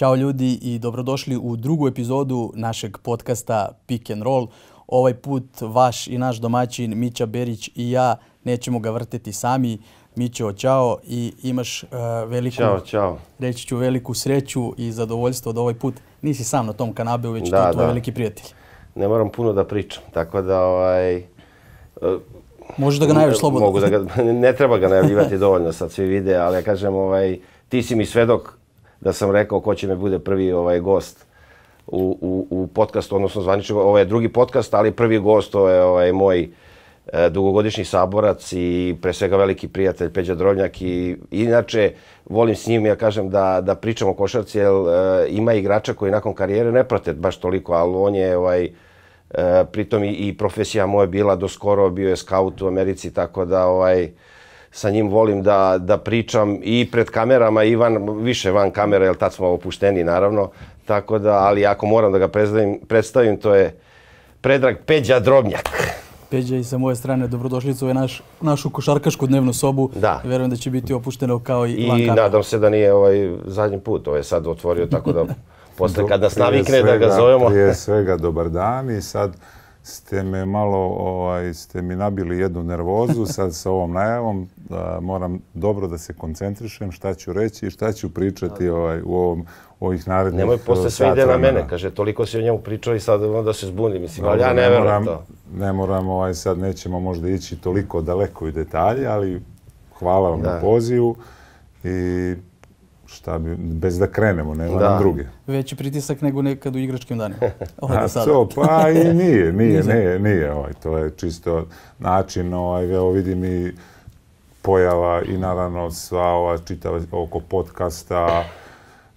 Ćao ljudi i dobrodošli u drugu epizodu našeg podcasta Pick and Roll. Ovaj put vaš i naš domaćin Mića Berić i ja nećemo ga vrteti sami. Mićo, čao i imaš uh, veliku, Ćao, čao. reći ću veliku sreću i zadovoljstvo da ovaj put nisi sam na tom kanabeu, već Da, to tvoj da. veliki prijatelj. Ne moram puno da pričam, tako da ovaj... Možeš da ga najaviš slobodno. Mogu da ga, ne treba ga najavljivati dovoljno, sad svi vide, ali ja kažem, ovaj, ti si mi svedok da sam rekao ko će me bude prvi ovaj gost u, u, u podcastu, odnosno zvanično, ovo je drugi podcast, ali prvi gost, ovo je ovaj, moj e, dugogodišnji saborac i pre svega veliki prijatelj Peđa Drobnjak i inače volim s njim, ja kažem, da, da pričam o košarci, jer e, ima igrača koji nakon karijere ne prate baš toliko, ali on je ovaj, E, pritom i, i profesija moja bila do skoro, bio je scout u Americi, tako da ovaj, sa njim volim da, da pričam i pred kamerama i van, više van kamera, jer tad smo opušteni naravno. Tako da, ali ako moram da ga predstavim, predstavim to je Predrag Peđa Drobnjak. Peđa i sa moje strane dobrodošlicu je naš, našu košarkašku dnevnu sobu. Da. I verujem da će biti opušteno kao i, I van kamera. nadam se da nije ovaj zadnji put, ovo je sad otvorio, tako da posle kad nas navikne da ga svega- zovemo. Prije svega dobar dan i sad ste me malo, ovaj, ste mi nabili jednu nervozu sad sa ovom najavom. Da moram dobro da se koncentrišem šta ću reći i šta ću pričati ovaj, u ovom, ovih narednih Nemoj, posle eh, sve sat ide na mene, kaže, toliko si o njemu pričao i sad onda se zbuni, mislim, ali ja ne verujem moram, to. Ne moram, ovaj, sad nećemo možda ići toliko daleko i detalje, ali hvala vam Da. na pozivu i šta bi, bez da krenemo, nema Da. nam druge. Veći pritisak nego nekad u igračkim danima. Ovo je A sada. to, pa i nije, nije, nije, nije, ovaj, to je čisto način, ovaj, evo vidim i pojava i naravno sva ova čitava oko podcasta,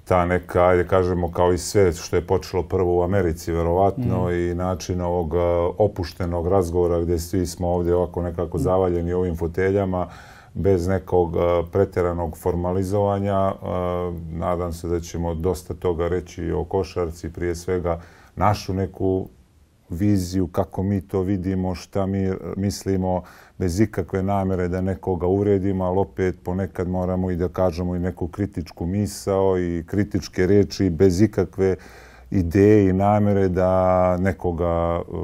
ta neka, ajde kažemo, kao i sve što je počelo prvo u Americi, verovatno, i način ovog a, opuštenog razgovora gdje svi smo ovdje ovako nekako zavaljeni ovim foteljama, bez nekog e, pretjeranog formalizovanja. E, nadam se da ćemo dosta toga reći o košarci, prije svega našu neku viziju, kako mi to vidimo, šta mi mislimo, bez ikakve namere da nekoga uvredimo, ali opet ponekad moramo i da kažemo i neku kritičku misao i kritičke reči bez ikakve ideje i namere da nekoga uh,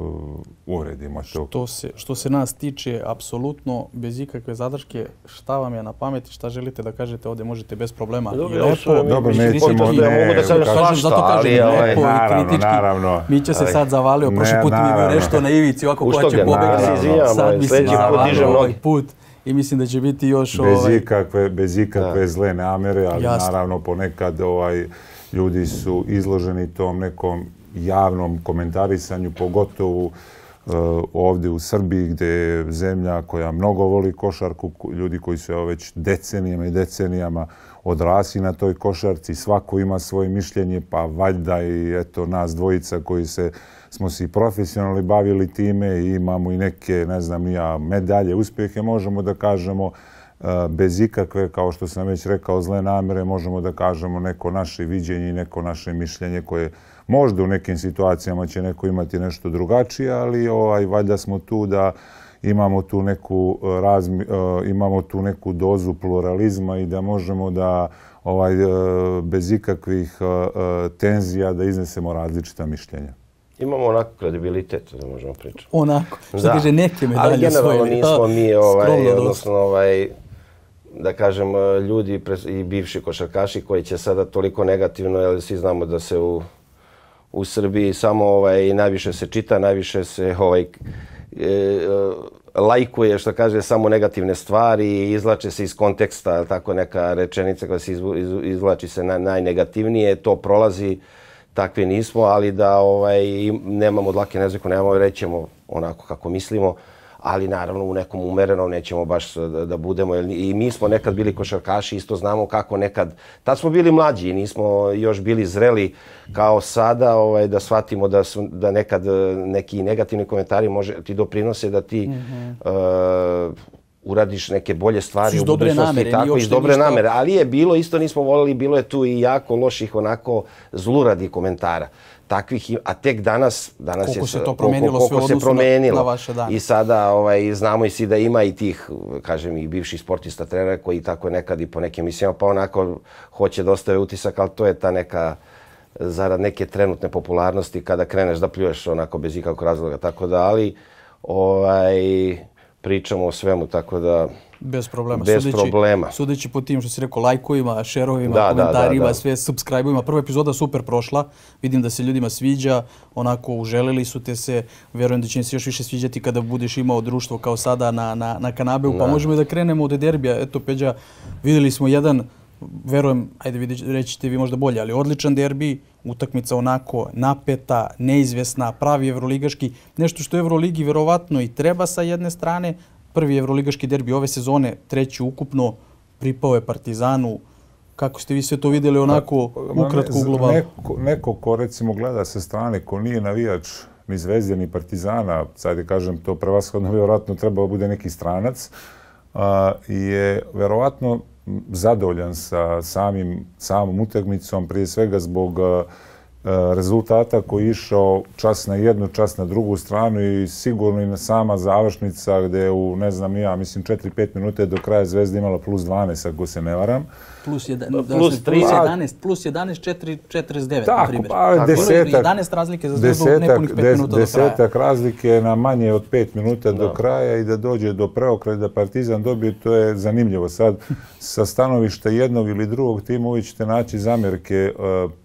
uvredimo. To. Što se, što se nas tiče, apsolutno, bez ikakve zadrške, šta vam je na pameti, šta želite da kažete ovdje, možete bez problema. Dobro, ja lepo, Dobro, nećemo, ne, mogu da kažem kažem, svašta, zato kažem, ali, ovaj, lepo naravno, i kritički. naravno. Mića se Ali- sad zavalio, prošli put mi bio naravno. nešto na ivici, ovako ko će pobegati. Se Sad mi se zavalio ovaj noge. put i mislim da će biti još bez ovaj... ikakve, bez ikakve Da. zle namere, ali Jasno. naravno ponekad ovaj, ljudi su izloženi tom nekom javnom komentarisanju, pogotovo uh, e, ovdje u Srbiji gdje je zemlja koja mnogo voli košarku, ljudi koji su evo, već decenijama i decenijama odrasli na toj košarci, svako ima svoje mišljenje, pa valjda i eto nas dvojica koji se smo se i profesionalno bavili time i imamo i neke, ne znam, ni ja, medalje, uspjehe, možemo da kažemo bez ikakve, kao što sam već rekao, zle namere, možemo da kažemo neko naše viđenje i neko naše mišljenje koje možda u nekim situacijama će neko imati nešto drugačije, ali ovaj, valjda smo tu da imamo tu neku e, razmi, e, imamo tu neku dozu pluralizma i da možemo da ovaj e, bez ikakvih tenzija da iznesemo različita mišljenja. Imamo onako kredibilitet da možemo pričati. Onako, što kaže, neke medalje Ali generalno nismo mi, ovaj, odnosno, ovaj, da kažem, e, ljudi i bivši košarkaši koji će sada toliko negativno, jer svi znamo da se u, u Srbiji samo ovaj, najviše se čita, najviše se ovaj, e, e lajkuje, što kaže, samo negativne stvari i izlače se iz konteksta, tako neka rečenica koja se izvu- iz- izvlači se na, najnegativnije, to prolazi, takvi nismo, ali da ovaj, nemamo dlake na nemamo, rećemo onako kako mislimo, ali naravno u nekom umerenom nećemo baš da, da budemo. Jer I mi smo nekad bili košarkaši, isto znamo kako nekad, tad smo bili mlađi i nismo još bili zreli kao sada ovaj, da shvatimo da, su, da nekad eh, neki negativni komentari može, ti doprinose da ti mm -hmm. uradiš neke bolje stvari Iz u budućnosti. namere, tako, iz dobre ništa- namere. Ali je bilo, isto nismo volili, bilo je tu i jako loših onako zluradi komentara. Takvih, a tek danas, danas Koliko je se to promenilo koliko, sve se odnosu na- na vaše dane. I sada ovaj, znamo i svi da ima i tih, kažem, i bivših sportista, trenera koji tako nekad i po nekim emisijama pa onako hoće da ostave utisak, ali to je ta neka zarad neke trenutne popularnosti kada kreneš da pljuješ onako bez ikakvog razloga. Tako da, ali ovaj, pričamo o svemu, tako da... Bez problema. Bez sudeći, problema. Sudeći po tim što si rekao, lajkovima, šerovima, Da, da, komentarima, da, da. sve subscribe-ovima. Prva epizoda super prošla. Vidim da se ljudima sviđa. Onako, uželili su te se. Verujem da će im se još više sviđati kada budeš imao društvo kao sada na, na, na kanabeu. Pa Da. možemo i da krenemo od derbija. Eto, Peđa, vidjeli smo jedan, verujem, ajde vidi, reći ćete vi možda bolje, ali odličan derbi, utakmica onako napeta, neizvesna, pravi evroligaški, nešto što Evroligi verovatno i treba sa jedne strane, prvi evroligaški derbi ove sezone, treći ukupno, pripao je Partizanu. Kako ste vi sve to vidjeli onako Ma, ukratko u globalu? Neko, neko ko recimo gleda sa strane, ko nije navijač ni Zvezde ni Partizana, sad je kažem to prevashodno vjerojatno trebao bude neki stranac, a, je vjerovatno zadovoljan sa samim, samom utakmicom, prije svega zbog a, E, rezultata koji je išao čas na jednu, čas na drugu stranu i sigurno i na sama završnica gdje u, ne znam ja, mislim 4-5 minuta do kraja Zvezda imala plus 12, ako se ne varam. Plus, jedan, Plus da, plus, tri. 11, plus 11, 4, 49, na Tako, primjer. pa Tako je. desetak, 11 razlike za Zvezdu, nepunih 5 des- minuta do kraja. desetak razlike na manje od 5 minuta do Da. kraja i da dođe do preokraja da Partizan dobije, to je zanimljivo. Sad, sa stanovišta jednog ili drugog tima uvijek ćete naći zamjerke e,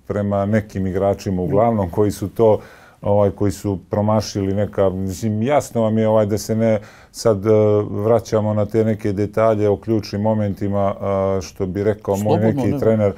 prema nekim igračima, uglavnom koji su to ovaj koji su promašili neka mislim jasno vam je ovaj da se ne sad e, vraćamo na te neke detalje o ključnim momentima a, što bi rekao moj Slobodno, neki ne. trener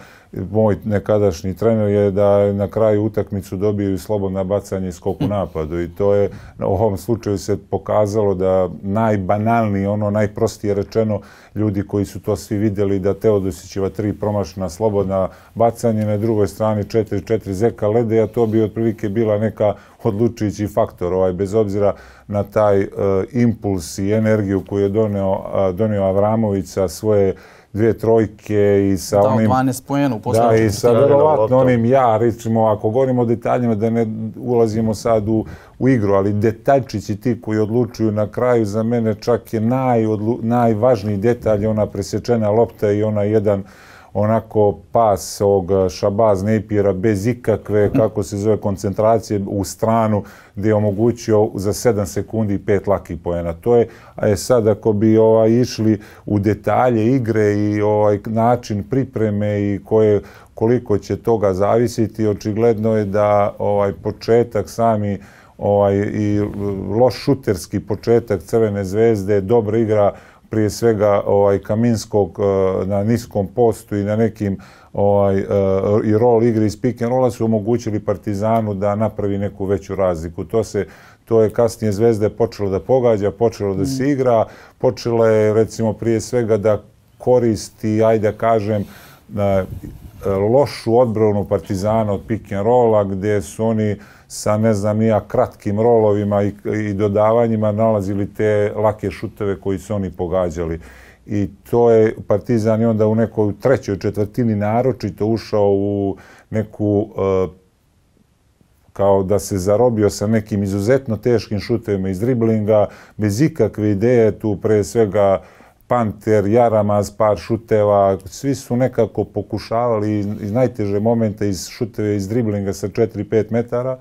moj nekadašnji trener je da na kraju utakmicu dobiju slobodna bacanje i skok u napadu. I to je u ovom slučaju se pokazalo da najbanalniji, ono najprostije rečeno, ljudi koji su to svi vidjeli da Teodosićeva tri promašna slobodna bacanje, na drugoj strani 4-4 Zeka Ledeja, to bi otprilike bila neka odlučujući faktor, ovaj, bez obzira na taj uh, impuls i energiju koju je doneo, uh, donio Avramović sa svoje dvije trojke i sa Dao onim... 12 pojena u Da, i sa Da, da, verovatno onim ja, recimo, ako govorimo o detaljima, da ne ulazimo sad u, u igru, ali detaljčići ti koji odlučuju na kraju, za mene čak je najodlu, najvažniji detalj, ona presječena lopta i ona jedan onako pas ovog eh, Šabaz Nepira bez ikakve, kako se zove, koncentracije u stranu gdje je omogućio za 7 sekundi pet lakih pojena. To je, a je sad ako bi ovaj, išli u detalje igre i ovaj način pripreme i koje, koliko će toga zavisiti, očigledno je da ovaj početak sami ovaj i eh, loš šuterski početak Crvene zvezde, dobra igra prije svega ovaj Kaminskog eh, na niskom postu i na nekim ovaj eh, i rol igre iz pick and rolla su omogućili Partizanu da napravi neku veću razliku. To se to je kasnije Zvezda počelo da pogađa, počelo da se igra, počela je recimo prije svega da koristi, ajde da kažem, na lošu odbranu Partizana od pick and rolla gdje su oni sa ne znam nija kratkim rolovima i, i dodavanjima nalazili te lake šuteve koji su oni pogađali. I to je Partizan i onda u nekoj trećoj četvrtini naročito ušao u neku e, kao da se zarobio sa nekim izuzetno teškim šutevima iz driblinga, bez ikakve ideje, tu pre svega Panter, Jaramaz, par šuteva, svi su nekako pokušavali iz, najteže momente iz šuteve iz driblinga sa 4-5 metara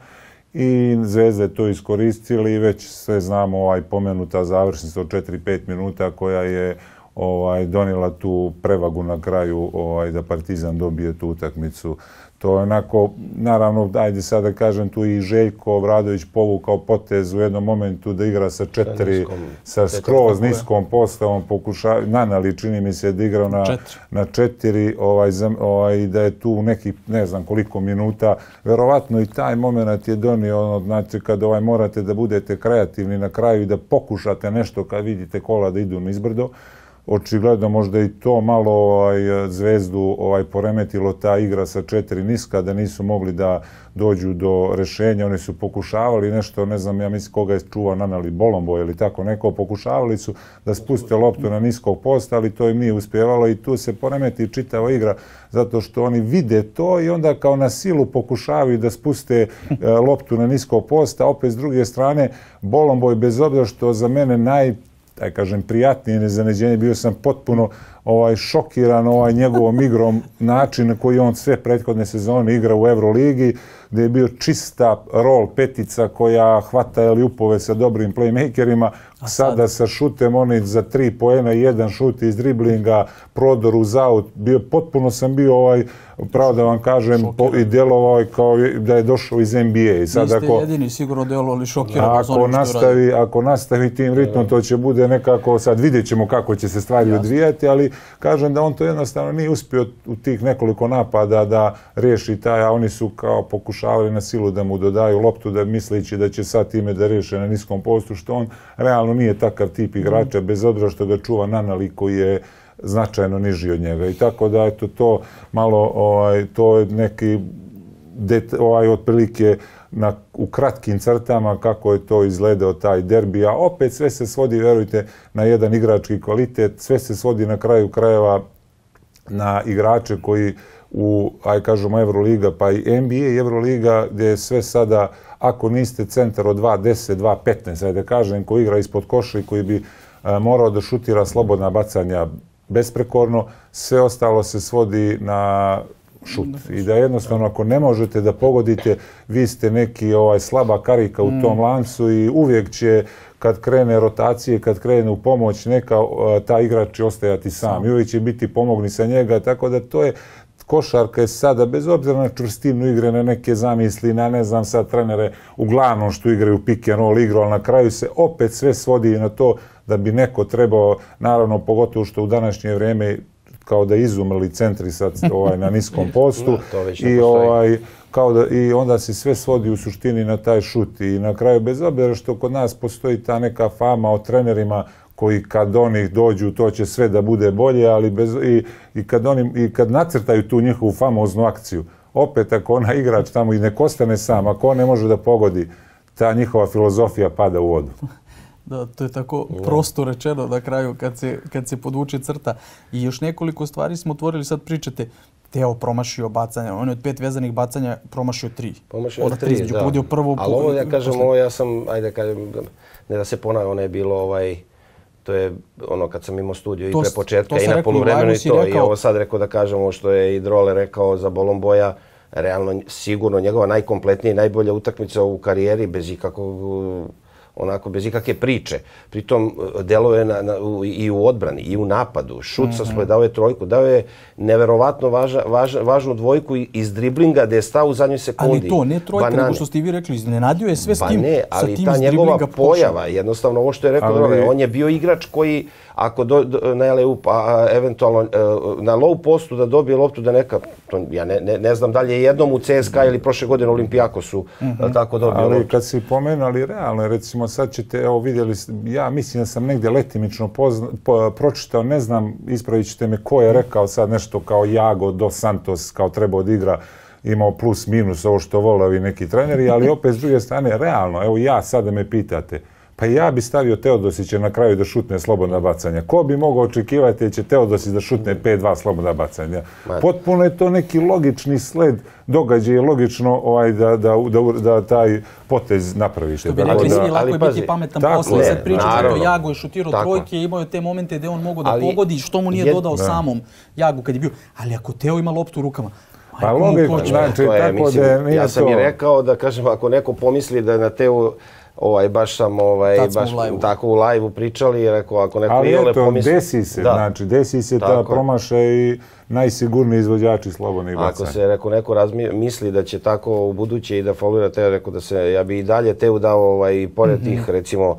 i Zvezda je to iskoristili i već sve znamo ovaj pomenuta završnica od 4-5 minuta koja je ovaj donijela tu prevagu na kraju ovaj da Partizan dobije tu utakmicu. To je onako, naravno, ajde sad da kažem, tu i Željko Obradović povukao potez u jednom momentu da igra sa četiri, niskom, sa skroz niskom postavom, pokuša, Nanali čini mi se da je igrao na, Četiri. na četiri, ovaj, ovaj, da je tu nekih ne znam koliko minuta. Verovatno i taj moment je donio, ono, znači kad ovaj, morate da budete kreativni na kraju i da pokušate nešto kad vidite kola da idu nizbrdo. Očigledno možda i to malo ovaj, zvezdu ovaj, poremetilo ta igra sa četiri niska, da nisu mogli da dođu do rešenja. Oni su pokušavali nešto, ne znam, ja mislim koga je čuvao Nanali Bolombo ili tako neko, pokušavali su da spuste loptu na niskog posta, ali to im nije uspjevalo i tu se poremeti čitava igra zato što oni vide to i onda kao na silu pokušavaju da spuste eh, loptu na niskog posta. Opet s druge strane, Bolomboj bez obzira što za mene naj taj kažem, prijatnije nezaneđenje. Bio sam potpuno ovaj šokiran ovaj njegovom igrom, način na koji on sve prethodne sezone igra u Euroligi, gdje je bio čista rol petica koja hvata Eliupove sa dobrim playmakerima, A sada sa šutem oni za tri poena, jedan šut iz driblinga, prodor uz out, bio, potpuno sam bio ovaj, pravo da vam kažem, po, i djelovao kao da je došao iz NBA. I sad, Niste ako, jedini sigurno djelovali šokirano. Ako nastavi, ako nastavi tim ritmom, to će bude nekako, sad vidjet ćemo kako će se stvari Jasne. odvijati, ali kažem da on to jednostavno nije uspio u tih nekoliko napada da riješi taj, a oni su kao pokušavali na silu da mu dodaju loptu, da misleći da će sad time da reše na niskom postu, što on realno nije takav tip igrača, bez obzira što ga čuva Nanali koji je značajno niži od njega. I tako da, eto, to malo, ovaj, to je neki, det, ovaj, otprilike, na, u kratkim crtama kako je to izgledao taj derbi, a opet sve se svodi, verujte, na jedan igrački kvalitet, sve se svodi na kraju krajeva na igrače koji u, aj kažemo, Euroliga, pa i NBA i Euroliga, gdje je sve sada, ako niste centar od 2.10, 2.15, ajde kažem, koji igra ispod koša i koji bi a, morao da šutira slobodna bacanja besprekorno, sve ostalo se svodi na šut. I da jednostavno ako ne možete da pogodite, vi ste neki ovaj slaba karika u tom mm. lancu i uvijek će kad krene rotacije, kad krene u pomoć, neka ta igrač će ostajati sam. I uvijek će biti pomogni sa njega, tako da to je košarka je sada, bez obzira na čvrstinu igre, na neke zamisli, na ne znam sad trenere, uglavnom što igraju pick and roll igru, ali na kraju se opet sve svodi na to da bi neko trebao, naravno pogotovo što u današnje vrijeme kao da izumrli centri sad ovaj, na niskom postu i ovaj kao da i onda se sve svodi u suštini na taj šut i na kraju bez obzira što kod nas postoji ta neka fama o trenerima koji kad oni dođu to će sve da bude bolje ali bez i, i kad oni i kad nacrtaju tu njihovu famoznu akciju opet ako ona igrač tamo i ne ostane sam ako on ne može da pogodi ta njihova filozofija pada u vodu Da, to je tako prosto rečeno na kraju kad se, kad se podvuče crta. I još nekoliko stvari smo otvorili, sad pričate, Teo promašio bacanja, on je od pet vezanih bacanja promašio tri. Promašio od tri, da. Pogodio prvo, Ali ovo ja kažem, ovo ja sam, ajde kažem, ne da se ponavlja, ono je bilo ovaj, to je ono kad sam imao studio to, i pre početka i na poluvremenu i to. Rekao... I ovo sad rekao da kažemo što je i Drole rekao za Bolomboja, realno sigurno njegova najkompletnija i najbolja utakmica u karijeri bez ikakvog onako bez ikakve priče. Pritom e, deluje na, na, u, i u odbrani, i u napadu. Šut sa svoje dao je trojku, dao je neverovatno važa, važa, važnu dvojku iz driblinga gdje je stao u zadnjoj sekundi. Ali to, ne trojka, nego što ste vi rekli, iznenadio je sve s tim, pa ne, ali ta njegova pojava, jednostavno ovo što je rekao, ali... on je bio igrač koji ako do, do, na LEU, pa eventualno e, na low postu da dobije loptu da neka, to, ja ne, ne, ne znam dalje jednom u CSKA ili prošle godine Olimpijako su mm -hmm. tako dobili Ali loptu. kad si pomenuli realno, recimo sad ćete, evo vidjeli, ja mislim da sam negdje letimično pozna, po, pročitao, ne znam, ispravit ćete me ko je rekao sad nešto kao Jago do Santos, kao treba od igra, imao plus minus ovo što vole ovi neki treneri, ali opet s druge strane, realno, evo ja sad da me pitate, Pa ja bi stavio Teodosića na kraju da šutne slobodna bacanja. Ko bi mogao očekivati da će Teodosić da šutne 5-2 slobodna bacanja? Potpuno je to neki logični sled događaja, logično ovaj, da, da, da, da taj potez napraviš. Što bi rekli, da, lako je biti pametan tako, posle. Sad pričate o Jagu je šutirao tako. trojke, imao je te momente gdje on mogu da ali, pogodi, što mu nije jed, dodao da. samom Jagu kad je bio. Ali ako Teo ima loptu u rukama, Pa logično, znači, tako da je, Ja sam i rekao da, kažem, ako neko pomisli da na Teo ovaj baš sam ovaj baš u tako u live-u pričali i rekao ako neko Ali iole pomisli desi se da. znači desi se ta promaša i najsigurniji izvođači slobodnih bacanja. Ako se rekao neko razmi, misli da će tako u buduće i da folira te rekao da se ja bi i dalje te udao ovaj pored mm -hmm. tih recimo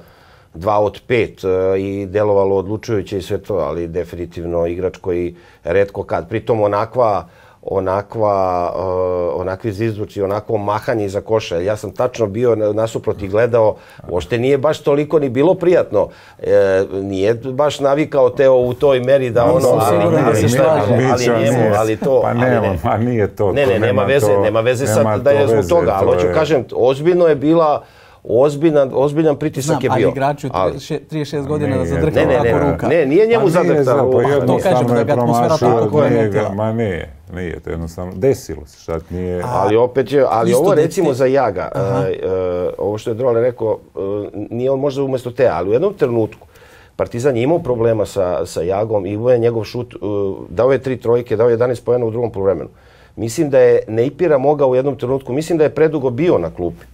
dva od pet uh, i delovalo odlučujuće i sve to, ali definitivno igrač koji redko kad pritom onakva uh, onakva, uh, onakvi zizvuci, onako mahanje za koša. Ja sam tačno bio nasuprot i gledao, uopšte nije baš toliko ni bilo prijatno. E, nije baš navikao Teo u toj meri da ono, ali, ali, ali, ali, ali, njemu, ali to... Pa nema, ne, ma nije to. Ne, ne, nema veze, to, nema veze sad da je zbog toga, ali hoću kažem, ozbiljno je bila ozbiljan, ozbiljan pritisak Znam, je bio. Ali igraču 36 godina da zadrkao ne, ne, tako ruka. Ne, nije njemu pa zadrkao. Pa to kažem da ga atmosfera tako je metila. Ma nije, nije, to jednostavno desilo se, šta nije... A, ali opet je, ali ovo recimo za Jaga, uh, uh, ovo što je Drole rekao, uh, nije on možda umjesto te, ali u jednom trenutku, Partizan je imao problema sa, sa Jagom i imao je njegov šut, uh, dao je tri trojke, dao je 11 pojena u drugom polovremenu. Mislim da je Neipira mogao u jednom trenutku, mislim da je predugo bio na klupi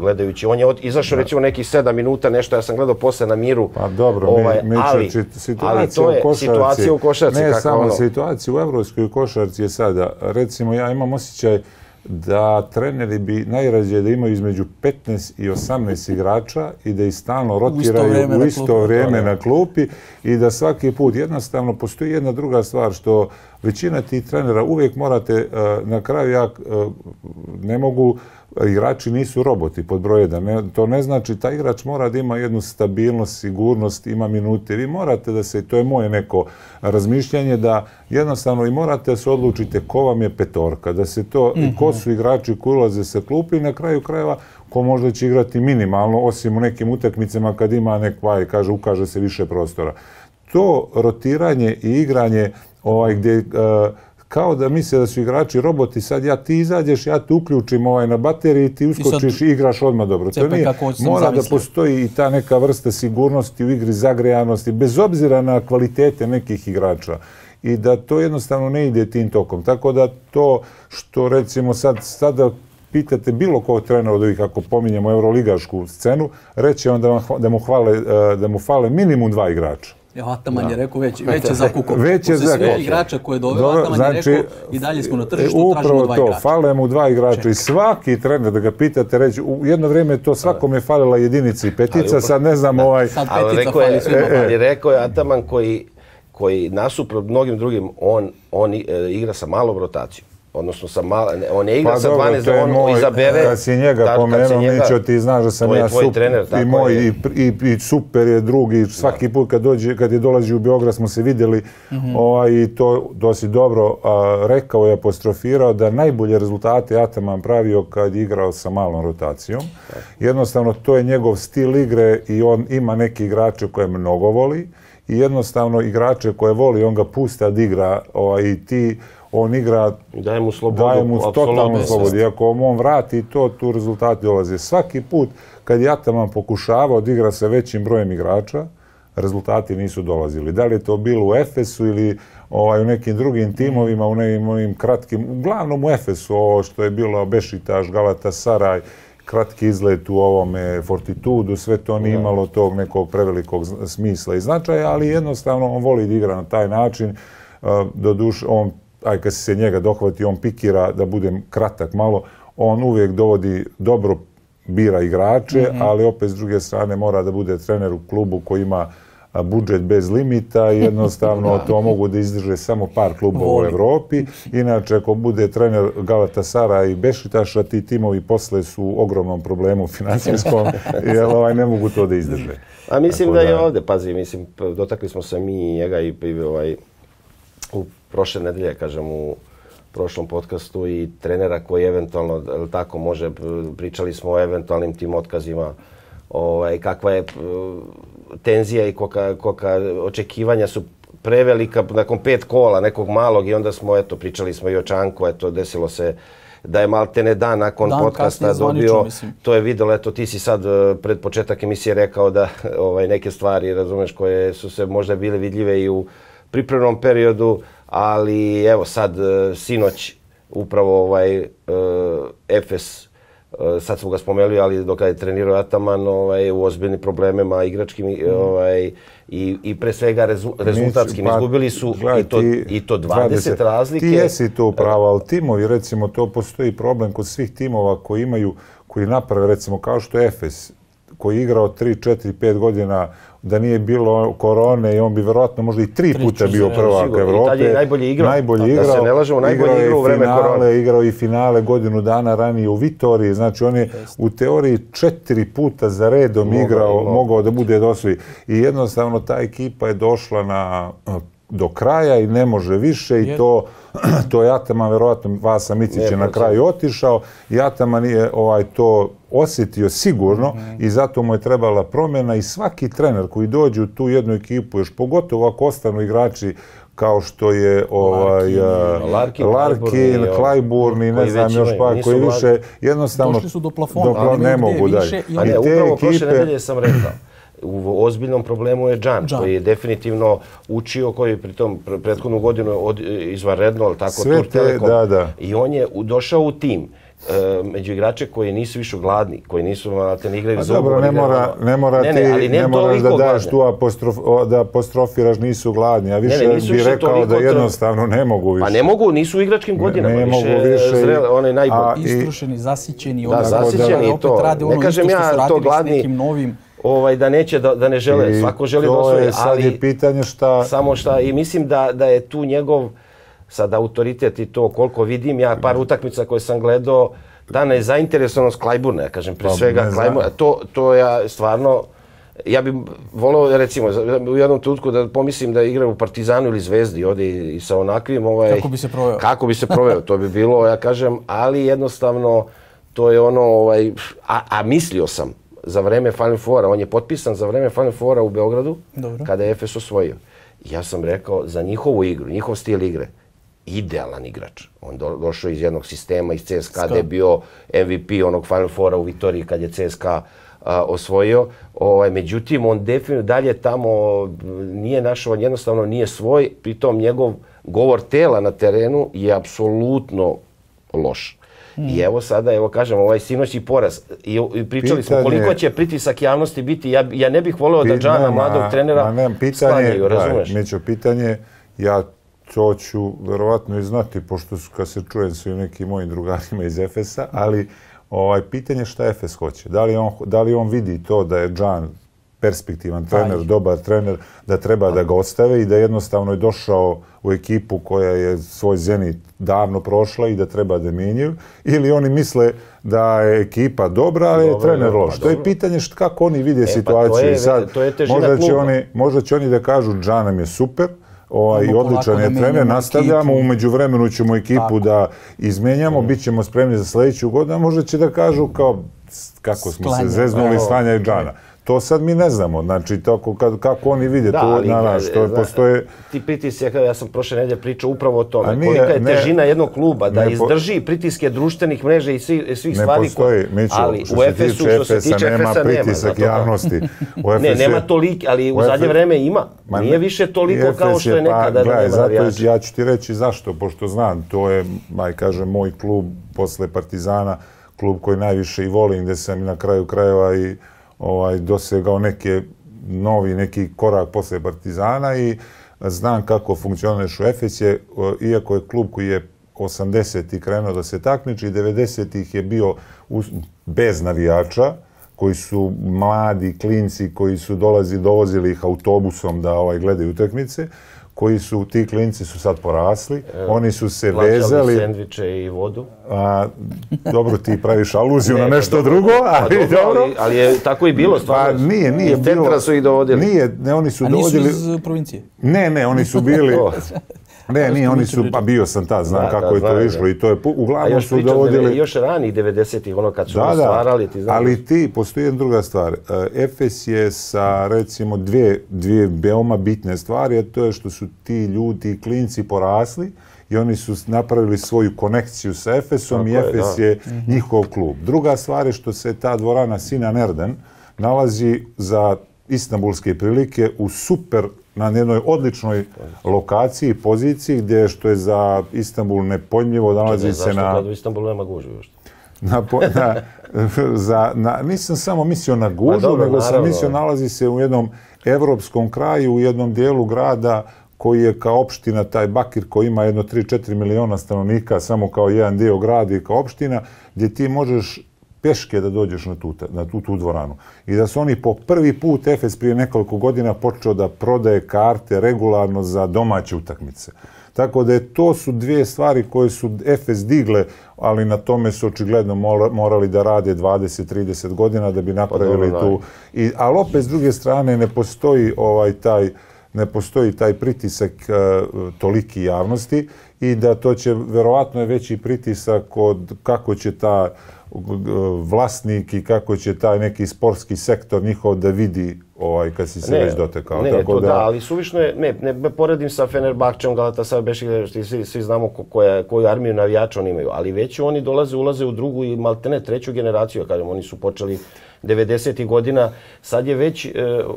gledajući. On je od, izašao recimo nekih sedam minuta, nešto ja sam gledao posle na miru. Pa dobro, ovaj, mi, mi ali, situacija ali to je u košarci, situacija u košarci. Ne samo ono... situacija u evropskoj košarci je sada. Recimo ja imam osjećaj da treneri bi najrađe da imaju između 15 i 18 igrača i da ih stalno rotiraju u isto vrijeme na klupi i da svaki put jednostavno postoji jedna druga stvar što većina tih trenera uvijek morate eh, na kraju ja eh, ne mogu igrači nisu roboti pod broj 1. To ne znači ta igrač mora da ima jednu stabilnost, sigurnost, ima minute. Vi morate da se, to je moje neko razmišljanje, da jednostavno i morate da se odlučite ko vam je petorka, da se to, mm -hmm. ko su igrači koji ulaze sa klupi i na kraju krajeva ko možda će igrati minimalno, osim u nekim utakmicama kad ima nekva i kaže, ukaže se više prostora. To rotiranje i igranje ovaj, gdje uh, kao da misle da su igrači roboti, sad ja ti izađeš, ja te uključim ovaj na bateriji, ti uskočiš i, i igraš odmah dobro. To nije, mora da postoji i ta neka vrsta sigurnosti u igri, zagrejanosti, bez obzira na kvalitete nekih igrača i da to jednostavno ne ide tim tokom. Tako da to što recimo sad, sada pitate bilo kog trenera od ovih, ako pominjemo euroligašku scenu, reće on da, da, mu hvale, eh, da mu fale minimum dva igrača. Ja, Ataman je rekao već, već je za kukom. Već je za kukom. igrača koje je doveo, Ataman znači, je rekao i dalje smo na tržištu, tražimo dva to, igrača. fale mu dva igrača i svaki trener da ga pitate, reći, u jedno vrijeme to svakom je falila jedinica i petica, sad ne znam ovaj... Sad petica fali svima. E, e. Ali rekao je Ataman koji, koji nasuprot mnogim drugim, on, on e, igra sa malom rotacijom odnosno sa mala, on je igra pa, sa 12 da on moj, izabere. Kad si njega pomenuo, Mićo, ti znaš da sam ja super, trener, i moj, i, i, i, super je drugi, svaki da. put kad, dođe, kad je dolazi u Beograd smo se vidjeli mm -hmm. ovaj, i to dosi dobro a, rekao je, apostrofirao da najbolje rezultate Ataman pravio kad je igrao sa malom rotacijom. Jednostavno, to je njegov stil igre i on ima neki igrače koje mnogo voli i jednostavno igrače koje voli, on ga pusta da igra ovaj, i ti on igra, daje mu slobodu, daje mu totalnu slobodu. I ako on vrati to, tu rezultati dolaze. Svaki put kad je Ataman pokušava da igra sa većim brojem igrača, rezultati nisu dolazili. Da li je to bilo u Efesu ili ovaj, u nekim drugim timovima, u nekim ovim kratkim, uglavnom u Efesu, ovo što je bilo Bešitaš, Galata, Saraj, kratki izlet u ovome Fortitudu, sve to nije imalo tog nekog prevelikog smisla i značaja, ali jednostavno on voli da igra na taj način. Do duš, on aj kad se njega dohvati, on pikira da budem kratak malo, on uvijek dovodi dobro bira igrače, mm -hmm. ali opet s druge strane mora da bude trener u klubu koji ima budžet bez limita i jednostavno to mogu da izdrže samo par klubova u Evropi. Inače, ako bude trener Galatasara i Bešitaša, ti timovi posle su u ogromnom problemu financijskom, jer ovaj, ne mogu to da izdrže. A mislim Tako da, da je ovde, pazi, mislim, dotakli smo se mi i njega i, i ovaj, u prošle nedelje, kažem, u prošlom podcastu i trenera koji eventualno, tako može, pričali smo o eventualnim tim otkazima, ovaj, kakva je tenzija i kolika, kolika očekivanja su prevelika nakon pet kola nekog malog i onda smo, eto, pričali smo i o Čanku, eto, desilo se da je maltene dan nakon dan podcasta dobio, mislim. to je videlo, eto, ti si sad eh, pred početak emisije rekao da ovaj neke stvari, razumeš, koje su se možda bile vidljive i u pripremnom periodu, ali evo sad e, sinoć upravo ovaj uh, Efes uh, sad smo ga spomenuli ali dok je trenirao Ataman ovaj u ozbiljnim problemima igračkim mm. ovaj i i pre svega rezu, rezultatskim pa, izgubili su gledaj, i to i to 20, 20 razlike ti jesi to pravo al timovi recimo to postoji problem kod svih timova koji imaju koji naprave recimo kao što je Efes koji igrao 3 4 5 godina da nije bilo korone i on bi vjerojatno možda i tri puta bio prvak Evrope. I je najbolje igrao. Najbolje igrao. Da se ne lažemo, najbolje igrao u vreme finale, korone. Igrao i finale godinu dana ranije u Vitoriji. Znači on je u teoriji četiri puta za redom mogao, igrao, mogao da bude dosvi. I jednostavno ta ekipa je došla na do kraja i ne može više i to to je Ataman, verovatno Vasa Micić je na kraju otišao i Ataman je ovaj, to osjetio sigurno mm -hmm. i zato mu je trebala promjena i svaki trener koji dođe u tu jednu ekipu, još pogotovo ako ostanu igrači kao što je ovaj Larkin, Larkin Klajburn i ne znam još pa koji više jednostavno došli su do plafona, do, ne mogu da. A ne, upravo prošle nedelje sam rekao u ozbiljnom problemu je Džan, Džan. koji je definitivno učio, koji je pritom pr- prethodnu godinu od, izvanredno, ali tako, Sve Tur te- Telekom. da, da. I on je u- došao u tim e, među igrače koji nisu više gladni, koji nisu znate, ne igraju Pa za dobro, ne mora, ne mora ne, ti, ne, ali ne, moraš da daš gladne. tu apostrof, o, da apostrofiraš nisu gladni, a više ne, nisu bi više rekao da jednostavno ne mogu više. Pa ne mogu, nisu u igračkim godinama, ne više, mogu više i- zrele, onaj najbolji. a- i- Istrošeni, zasićeni, Da, zasićeni i opet to. rade Ne ono kažem isto što ja su to gladni. s nekim novim. Ovaj, da neće, da, da ne žele, I svako želi da to osvoji, je sad ali... je pitanje šta... Samo šta, i mislim da, da je tu njegov sad autoritet i to koliko vidim, ja par utakmica koje sam gledao, ta nezainteresovanost Klajburna, ja kažem, pre Pa, svega ne. Klajburna, to, to ja stvarno, ja bih volao, recimo, u jednom trenutku da pomislim da igra u Partizanu ili Zvezdi, ode i, i sa onakvim... Ovaj, Kako bi se proveo. Kako bi se proveo, to bi bilo, ja kažem, ali jednostavno, to je ono, ovaj, a, a mislio sam, za vreme Final Fora, on je potpisan za vreme Final Fora u Beogradu, Dobro. kada je Efes osvojio. Ja sam rekao, za njihovu igru, njihov stil igre, idealan igrač. On do, došao iz jednog sistema, iz CSKA, gde je bio MVP onog Final Fora u Vitoriji kad je CSKA a, osvojio. Ovaj, međutim, on definitivno dalje tamo nije našao, on jednostavno nije svoj, pritom njegov govor tela na terenu je apsolutno loš. I evo sada, evo kažem, ovaj sinoćni poraz. I, i pričali smo Pitanje- koliko će pritisak javnosti biti. Ja, ja ne bih voleo da Džana, mladog trenera, ma ne, pitanje, sklanjaju, razumeš? Da, Mićo, pitanje, ja to ću verovatno i znati, pošto s- kad se čujem sa nekim mojim drugarima iz Efesa, ali ovaj, pitanje šta Efes hoće. Da li, on, da li on vidi to da je Džan perspektivan trener, Aj. dobar trener, da treba da ga ostave i da jednostavno je došao u ekipu koja je svoj zenit davno prošla i da treba da mijenjaju, ili oni misle da je ekipa dobra, ali je trener loš. pa To je dobro. pitanje št, kako oni vide pa to situaciju. je- sad, to je možda će, kluba. oni, možda će oni da kažu Džan nam je super, ovaj, i odličan je trener, nastavljamo, umeđu vremenu ćemo ekipu Tako. da izmenjamo, bit ćemo spremni za sljedeću godinu, a možda će da kažu kao kako smo se zeznuli slanja i Džana. To sad mi ne znamo, znači tako, kad, kako oni vide to ali, na nas, to zna- postoje... Ti pritisci, ja, sam prošle nedelje pričao upravo o tome. nije- kolika je ne- težina jednog kluba da ne po- izdrži pritiske društvenih mreža i svih, svih Ne stvari. postoji, koje- Mićo, ali što u Efesu, tiče što se tiče nema Efesa, nema. pritisak zato- javnosti. U Ne, nema je- toliki, ali u zadnje vreme ima. Ma Nije ne- više toliko kao što je nekada pa, da gledaj, nema zato ja ću ti reći zašto, pošto znam, to je, aj kažem, moj klub posle Partizana, klub koji najviše i volim, gde sam na kraju krajeva i ovaj, dosegao neke novi neki korak posle Partizana i znam kako funkcioniš u Efesje, eh, iako je klub koji je 80. krenuo da se takmiči, 90-ih je bio uz, bez navijača, koji su mladi klinci koji su dolazi dovozili ih autobusom da ovaj gledaju utakmice koji su ti klinci su sad porasli oni su se Plaćali vezali sendviče i vodu. a, dobro ti praviš aluziju Ne, na pa nešto dobro, drugo pa ali dobro, dobro Ali, ali je tako i bilo pa stvarno. nije nije Iz centra bilo su ih dovodili. nije ne oni su A nisu dovodili iz uh, provincije. ne ne oni su bili. ne nije oni su pa bio sam tad znam Da, kako da, je to išlo i to je uglavnom su dovodili još ranih 90-ih, ono kad su Da, da, stvarali, ti znaš. ali ti, postoji jedna druga stvar. E, Efes je sa, recimo, dvije, dvije veoma bitne stvari, a to je što su ti ljudi, ti klinci porasli i oni su napravili svoju konekciju sa Efesom i Tako je, Efes da. je njihov klub. Druga stvar je što se ta dvorana Sinan Erden nalazi za istambulske prilike u super na jednoj odličnoj lokaciji, poziciji, gdje što je za Istanbul nepojmljivo, nalazi Ne, se zašto na... kad u Istanbulu nema gužve još? Na, po, na, za, na, nisam samo mislio na gužu, dobro, nego sam mislio nalazi se u jednom evropskom kraju, u jednom dijelu grada koji je kao opština, taj Bakir koji ima jedno 3-4 miliona stanovnika, samo kao jedan dio grada i kao opština, gdje ti možeš peške da dođeš na tu, na tu, tu dvoranu. I da su oni po prvi put, Efes prije nekoliko godina, počeo da prodaje karte regularno za domaće utakmice. Tako da je to su dvije stvari koje su Efes digle, ali na tome su očigledno mora- morali da rade 20-30 godina da bi napravili dobro, tu. I, ali opet s druge strane ne postoji ovaj taj ne postoji taj pritisak uh, toliki javnosti i da to će verovatno je veći pritisak od kako će ta vlasnik i kako će taj neki sportski sektor njihov da vidi ovaj, kad si se Ne, već dotekao. Ne, to da, ali suvišno je, ne, ne me poredim sa Fenerbahčeom, Galatasaray, Bešiktaš, što svi, svi znamo ko, koja, koju armiju navijača oni imaju, ali već oni dolaze, ulaze u drugu i maltene treću generaciju, kažem, oni su počeli 90. godina, sad je već e,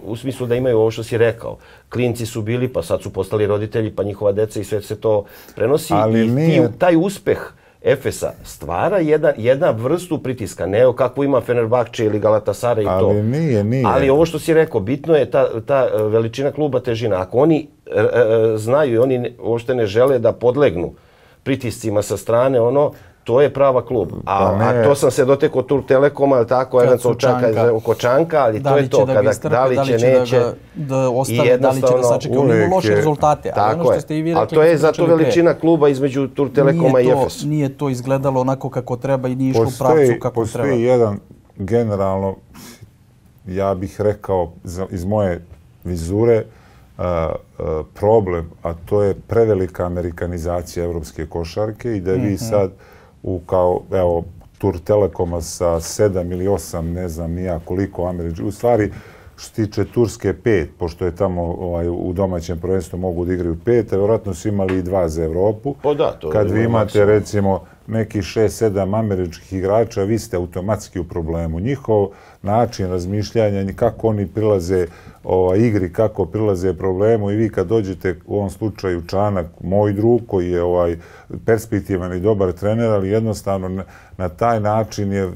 u smislu da imaju ovo što si rekao. Klinci su bili, pa sad su postali roditelji, pa njihova deca i sve se to prenosi. Ali I nije- ti, taj uspeh Efesa stvara jedna, jedna vrstu pritiska, ne o kako ima Fenerbahče ili Galatasaray i to. Ali nije, nije. Ali ovo što si rekao, bitno je ta, ta e, veličina kluba težina. Ako oni e, e, znaju i oni ne- uopšte ne žele da podlegnu pritiscima sa strane, ono, to je prava klub. A, Pa ne. a to sam se dotekao Tur Telekoma, ali tako, eventualno su čaka Čanka. oko Čanka, ali Da to li je će to. da ga kada, istrpe, da li će, da neće. da ostane, I da li će da jednostavno sačeka. Oni imaju loše je- rezultate, ali ono Tako što je. ste i vi Ali rekli... to je zato pričali pre, veličina kluba između Tur Telekoma i nije to, Efes. Nije to izgledalo onako kako treba i nije išlo u postoji, pravcu kako postoji treba. jedan generalno, ja bih rekao iz moje vizure, a, a, problem, a to je prevelika amerikanizacija evropske košarke i da vi sad u kao, evo, Tur Telekoma sa 7 ili 8, ne znam nija koliko američkih, u stvari što se tiče Turske pet, pošto je tamo ovaj, u domaćem prvenstvu mogu da igraju pet, a vjerojatno su imali i dva za Evropu. Pa da, to je Kad vi bilo imate maksimum. recimo neki 6-7 američkih igrača, vi ste automatski u problemu. Njihov način razmišljanja, kako oni prilaze ovaj, igri, kako prilaze problemu i vi kad dođete u ovom slučaju Čanak, moj drug koji je ovaj perspektivan i dobar trener, ali jednostavno na, na taj način je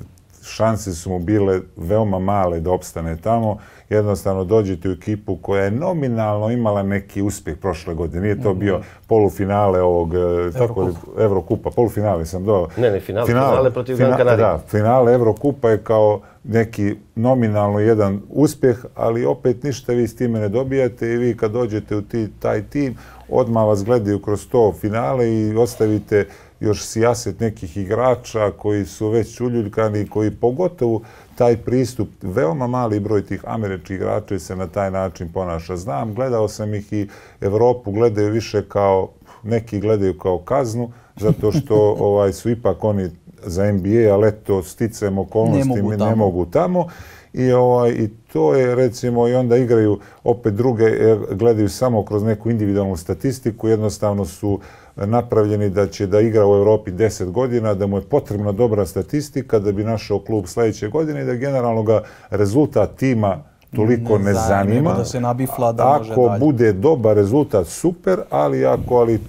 šanse su mu bile veoma male da opstane tamo. Jednostavno dođete u ekipu koja je nominalno imala neki uspjeh prošle godine. Nije to bio polufinale ovog tako, Evrokupa. Evrokupa. Polufinale sam do... Ne, ne, finale. Finale protiv Gran Canaria. Da, finale Evrokupa je kao neki nominalno jedan uspjeh, ali opet ništa vi s time ne dobijate i vi kad dođete u ti, taj tim, odmah vas gledaju kroz to finale i ostavite još sijaset nekih igrača koji su već uljuljkani, koji pogotovo taj pristup, veoma mali broj tih američkih igrača se na taj način ponaša. Znam, gledao sam ih i Evropu, gledaju više kao, neki gledaju kao kaznu, zato što ovaj su ipak oni za NBA, ali eto, sticam okolnosti Ne mogu mi ne tamo. mogu tamo. I, ovaj, I to je recimo i onda igraju opet druge, gledaju samo kroz neku individualnu statistiku, jednostavno su napravljeni da će da igra u Europi 10 godina, da mu je potrebna dobra statistika da bi našao klub sljedeće godine i da generalno ga rezultat tima toliko Ne ne, zanima, da se nabifla da može Ako dalje. bude dobar rezultat, super, ali ako ali, e,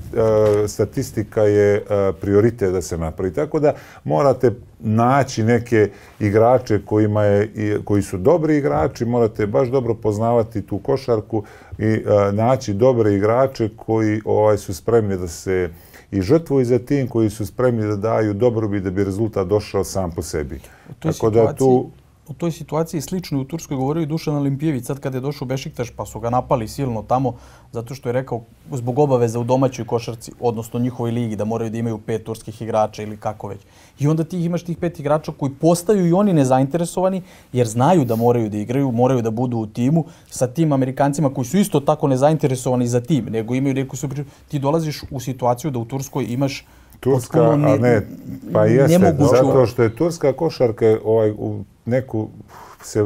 statistika je e, prioritet da se napravi. Tako da morate naći neke igrače kojima je, i- koji su dobri igrači, morate baš dobro poznavati tu košarku i e, naći dobre igrače koji ovaj su spremni da se i žrtvuju za tim, koji su spremni da daju dobrobit da bi rezultat došao sam po sebi. Tako da tu u toj situaciji slično u Turskoj govorio i Dušan Olimpijević sad kad je došao Bešiktaš pa su ga napali silno tamo zato što je rekao zbog obaveza u domaćoj košarci, odnosno njihovoj ligi da moraju da imaju pet turskih igrača ili kako već. I onda ti imaš tih pet igrača koji postaju i oni nezainteresovani jer znaju da moraju da igraju, moraju da budu u timu sa tim Amerikancima koji su isto tako nezainteresovani za tim, nego imaju neku su ti dolaziš u situaciju da u Turskoj imaš Turska, potpuno a ne, pa jeste, nemoguću- zato što je turska košarka ovaj, u neku se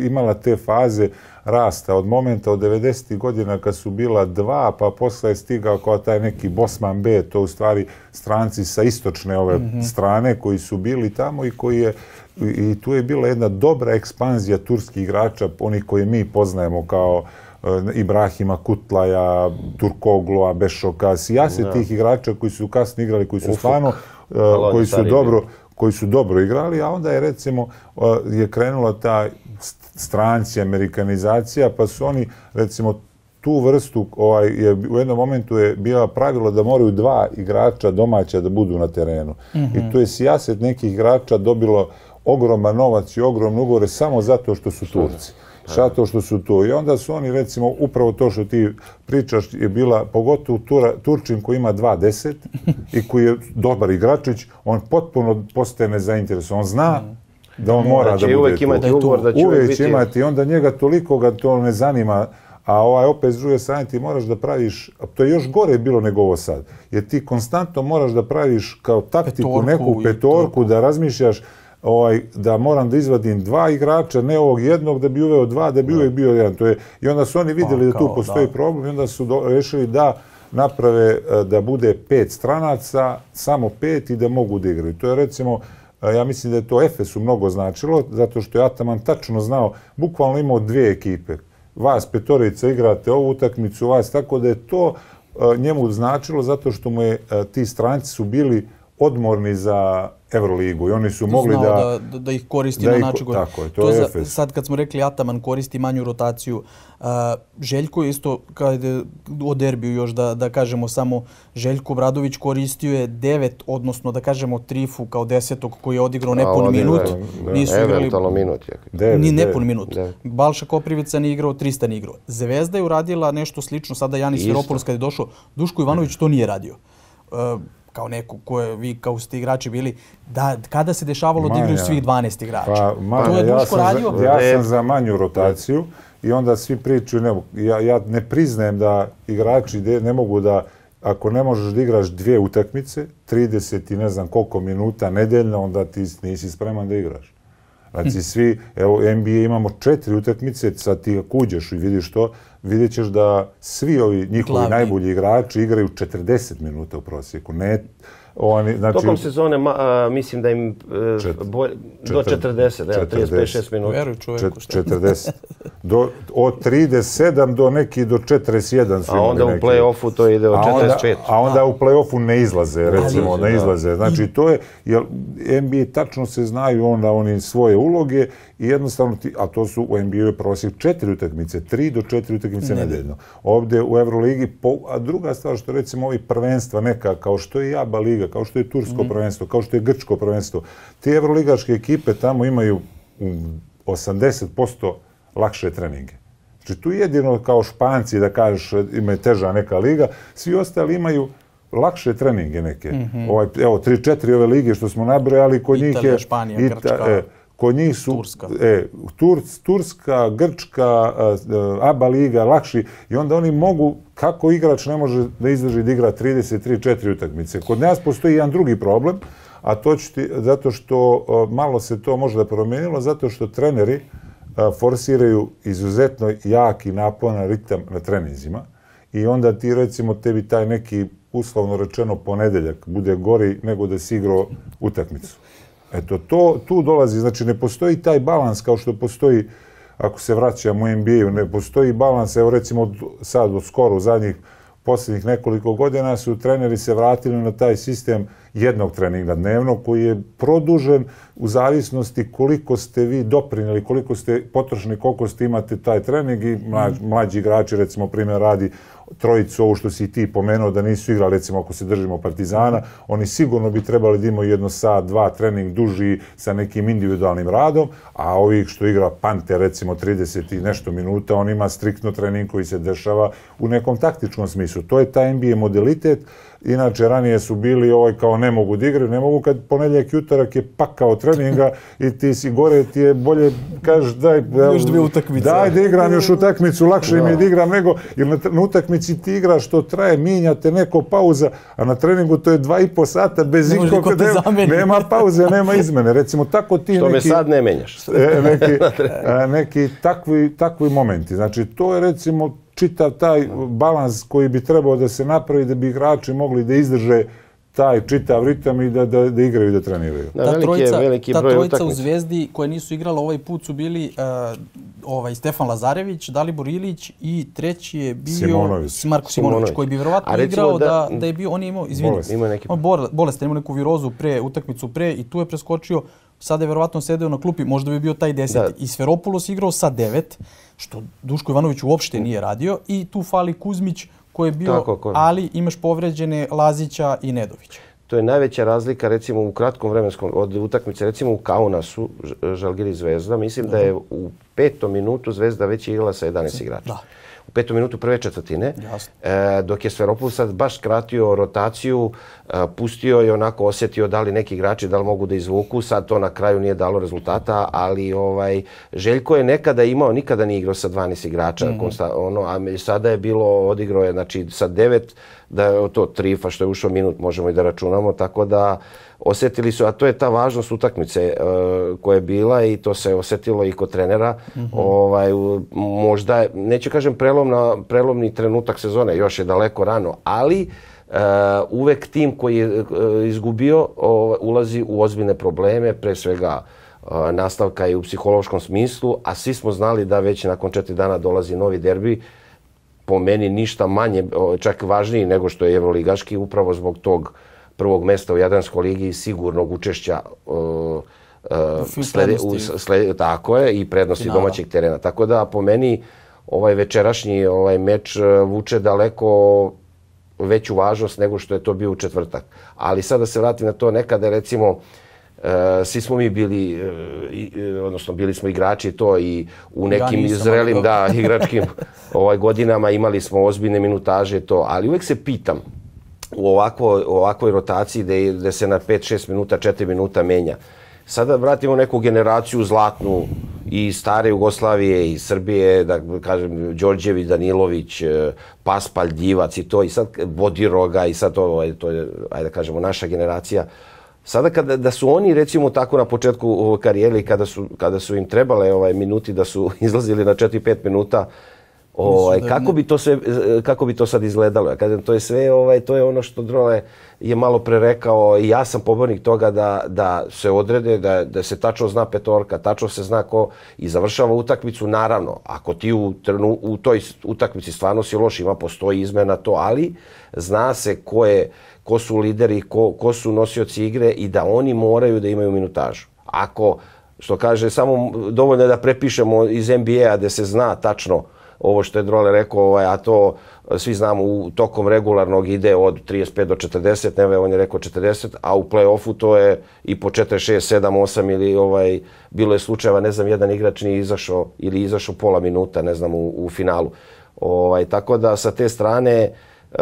imala te faze rasta od momenta od 90. godina kad su bila dva, pa posle je stigao kao taj neki Bosman B, to u stvari stranci sa istočne ove strane koji su bili tamo i koji je i, tu je bila jedna dobra ekspanzija turskih igrača, oni koje mi poznajemo kao e, Ibrahima Kutlaja, Turkogloa, Bešoka, sijase tih igrača koji su kasnije igrali, koji su stvarno, e, Malo koji su dobro, koji su dobro igrali, a onda je recimo e, je krenula ta st- stranci, amerikanizacija, pa su oni recimo tu vrstu, ovaj, je, u jednom momentu je bila pravilo da moraju dva igrača domaća da budu na terenu. I tu je sijaset nekih igrača dobilo ogroman novac i ogromne ugovore samo zato što su Turci. Zato što su to. I onda su oni, recimo, upravo to što ti pričaš je bila, pogotovo Tura, Turčin koji ima 2.10 i koji je dobar igračić, on potpuno postaje nezainteresovan. On zna da on mora da će bude tu. imati Da tu. ugovor da će Uvijek biti... će imati, onda njega toliko ga to ne zanima, a ovaj opet s druge strane ti moraš da praviš, a to je još gore bilo nego ovo sad, jer ti konstantno moraš da praviš kao taktiku, Petorku neku i petorku, da razmišljaš ovaj, da moram da izvadim dva igrača, ne ovog jednog, da bi uveo dva, da bi uvijek bio jedan. To je, I onda su oni vidjeli Pa, da tu kao, postoji da. problem i onda su do, rešili da naprave e, da bude pet stranaca, samo pet i da mogu da igraju. To je recimo, e, ja mislim da je to Efesu mnogo značilo, zato što je Ataman tačno znao, bukvalno imao dvije ekipe. Vas petorica igrate ovu utakmicu, vas, tako da je to e, njemu značilo zato što mu je, ti stranci su bili odmorni za Euroligu i oni su mogli Znao da... da, da, ih koristi da na način koji... tako je, to je za- Efes. Sad kad smo rekli Ataman koristi manju rotaciju, uh, Željko je isto, kada je o derbiju još da, da kažemo samo, Željko Bradović koristio je devet, odnosno da kažemo trifu kao desetog koji je odigrao A, nepun odigrao minut. je, da. Nisu igrali Eventualno minut. Je. Devet, ni devet. nepun minut. Devet. Balša Koprivica nije igrao, 300 nije igrao. Zvezda je uradila nešto slično, sada Janis Isto. Veropolis kad je došao, Duško Ivanović to nije radio. Uh, kao neko koje vi kao ste igrači bili, da kada se dešavalo da igraju Manja. svih 12 igrača. Pa, manje, to je ja Duško sam, radio. za, ja Ne. sam za manju rotaciju i onda svi pričaju, ne, ja, ja ne priznajem da igrači de, ne mogu da, ako ne možeš da igraš dvije utakmice, 30 i ne znam koliko minuta nedeljno, onda ti nisi spreman da igraš. Znači svi, evo NBA imamo četiri utakmice, sad ti ako uđeš i vidiš to, vidjet ćeš da svi ovi njihovi Glavni. najbolji igrači igraju 40 minuta u prosjeku. Ne, oni, znači, Tokom sezone ma, a, mislim da im e, Čet- bolj, do četir- 40, evo, 35-6 minuta. Veruj čoveku šta. Čet- 40. Do, od 37 do neki do 41 su A onda u play-offu to ide od A onda, 45. a onda u play-offu ne izlaze, recimo, ne izlaze. Znači, to je, jer NBA tačno se znaju onda oni svoje uloge i jednostavno, ti, a to su u NBA je prosjek četiri utakmice, tri do četiri utakmice nedeljno. Ovdje u Euroligi, po, a druga stvar što recimo ovi prvenstva neka, kao što je Jaba Liga, kao što je Tursko prvenstvo, kao što je Grčko prvenstvo, te Euroligaške ekipe tamo imaju mm, 80% lakše treninge. Znači tu jedino kao Španci da kažeš imaju teža neka liga, svi ostali imaju lakše treninge neke. ovaj, evo, 3-4 ove lige što smo nabrojali, kod njih Italija, je... Španija, Ita- Grčka, e, kod njih su Turska. E, Turc, Turska, Grčka, a, ABA liga, lakši i onda oni mogu, kako igrač ne može da izdrži da igra 33-4 utakmice. Kod nas postoji jedan drugi problem, a to ću ti, zato što malo se to možda promijenilo, zato što treneri a, forsiraju izuzetno jak i naporan ritam na treninzima i onda ti recimo tebi taj neki uslovno rečeno ponedeljak bude gori nego da si igrao utakmicu. Eto, to, tu dolazi, znači ne postoji taj balans kao što postoji, ako se vraćamo u NBA-u, ne postoji balans, evo recimo od, sad od skoro, u zadnjih posljednjih nekoliko godina su treneri se vratili na taj sistem jednog treninga dnevno koji je produžen u zavisnosti koliko ste vi doprinili, koliko ste potrošeni, koliko ste imate taj trening i mlađi, mlađi igrači, recimo primjer radi trojicu, ovo što si ti pomenuo da nisu igrali, recimo ako se držimo Partizana, oni sigurno bi trebali da imaju jedno sat, dva trening duži sa nekim individualnim radom, a ovih što igra Pante, recimo 30 i nešto minuta, on ima striktno trening koji se dešava u nekom taktičkom smislu. To je taj NBA modalitet, Inače, ranije su bili ovaj kao ne mogu da igraju, ne mogu kad ponedjeljak i utorak je pakao treninga i ti si gore, ti je bolje, kažeš daj, Još dvije utakmice. daj da igram još utakmicu, lakše mi je da igram nego, jer na, na utakmici ti igraš što traje, minjate neko pauza, a na treningu to je dva i po sata bez Ne ikog, te nema, nema pauze, nema izmene. Recimo, tako ti Što me neki... sad ne menjaš. e, neki, e, neki takvi, takvi momenti. Znači, to je recimo čitav taj balans koji bi trebao da se napravi da bi igrači mogli da izdrže taj čitav ritam i da, da, da igraju i da treniraju. Da, ta veliki trojica, je veliki ta broj trojica u. Zvezdi koje nisu igrala ovaj put su bili uh, ovaj Stefan Lazarević, Dalibor Ilić i treći je bio Simonović. Marko Simonović, Simonović. koji bi vjerovatno igrao da, da- je bio, on je imao, izvini, Bolest. Ima neki- imao neku virozu pre, utakmicu pre i tu je preskočio, sada je vjerovatno sedeo na klupi, možda bi bio taj deseti. Da. I Sferopulos igrao sa devet, što Duško Ivanović uopšte nije radio i tu fali Kuzmić koji je bio, Tako, ko- ali imaš povređene Lazića i Nedovića. To je najveća razlika recimo u kratkom vremenskom od utakmice recimo u Kaunasu Žalgiri Zvezda. Mislim da je u petom minutu Zvezda već igrala sa 11 igrača. Da. U petom minutu prve četvrtine. E, dok je Sferopoulos sad baš skratio rotaciju, e, pustio i onako osjetio da li neki igrači da li mogu da izvuku. Sad to na kraju nije dalo rezultata, ali ovaj Željko je nekada imao, nikada nije igrao sa 12 igrača, mm -hmm. ono, a sada je bilo, odigrao je znači, sa 9, da je to trifa što je ušao minut, možemo i da računamo, tako da osjetili su, a to je ta važnost utakmice uh, koja je bila i to se osjetilo i kod trenera. Mm -hmm. ovaj, možda, neću kažem prelomna, prelomni trenutak sezone, još je daleko rano, ali uh, uvek tim koji je uh, izgubio uh, ulazi u ozbiljne probleme, pre svega uh, nastavka i u psihološkom smislu, a svi smo znali da već nakon četiri dana dolazi novi derbi, po meni ništa manje, čak važniji nego što je Evroligaški, upravo zbog tog uh, prvog mesta u Jadranskoj ligi i sigurnog učešća uh, uh, slede, u, slede, tako je, i prednosti Finala. domaćeg terena. Tako da po meni ovaj večerašnji ovaj meč uh, vuče daleko veću važnost nego što je to bio u četvrtak. Ali sada se vratim na to nekada recimo Uh, svi smo mi bili, odnosno bili smo igrači to i u nekim ja zrelim da, igračkim ovaj, godinama imali smo ozbiljne minutaže to, ali uvek se pitam, u ovako, ovakvoj rotaciji gde, gde se na 5-6 minuta, 4 minuta menja. Sada vratimo neku generaciju zlatnu i stare Jugoslavije i Srbije, da kažem, Đorđević, Danilović, e, Paspalj, Divac i to, i sad Bodiroga i sad to, ovaj, to je, ajde da kažemo, naša generacija. Sada kada da su oni recimo tako na početku karijere kada su kada su im trebale ovaj minuti da su izlazili na 4-5 minuta Ovaj kako bi to sve kako bi to sad izgledalo? Ja kažem to je sve ovaj to je ono što Drole je malo prerekao i ja sam pobornik toga da da se odrede da da se tačno zna petorka, tačno se zna ko i završava utakmicu naravno. Ako ti u trenu, u toj utakmici stvarno si loš, ima postoji izmena to, ali zna se ko je ko su lideri, ko, ko su nosioci igre i da oni moraju da imaju minutažu. Ako što kaže samo dovoljno je da prepišemo iz NBA-a da se zna tačno ovo što je Drole rekao, ovaj, a to svi znamo u tokom regularnog ide od 35 do 40, neve on je rekao 40, a u play-offu to je i po 4, 6, 7, 8 ili ovaj, bilo je slučajeva, ne znam, jedan igrač nije izašao ili izašao pola minuta, ne znam, u, u finalu. Ovaj, tako da sa te strane uh,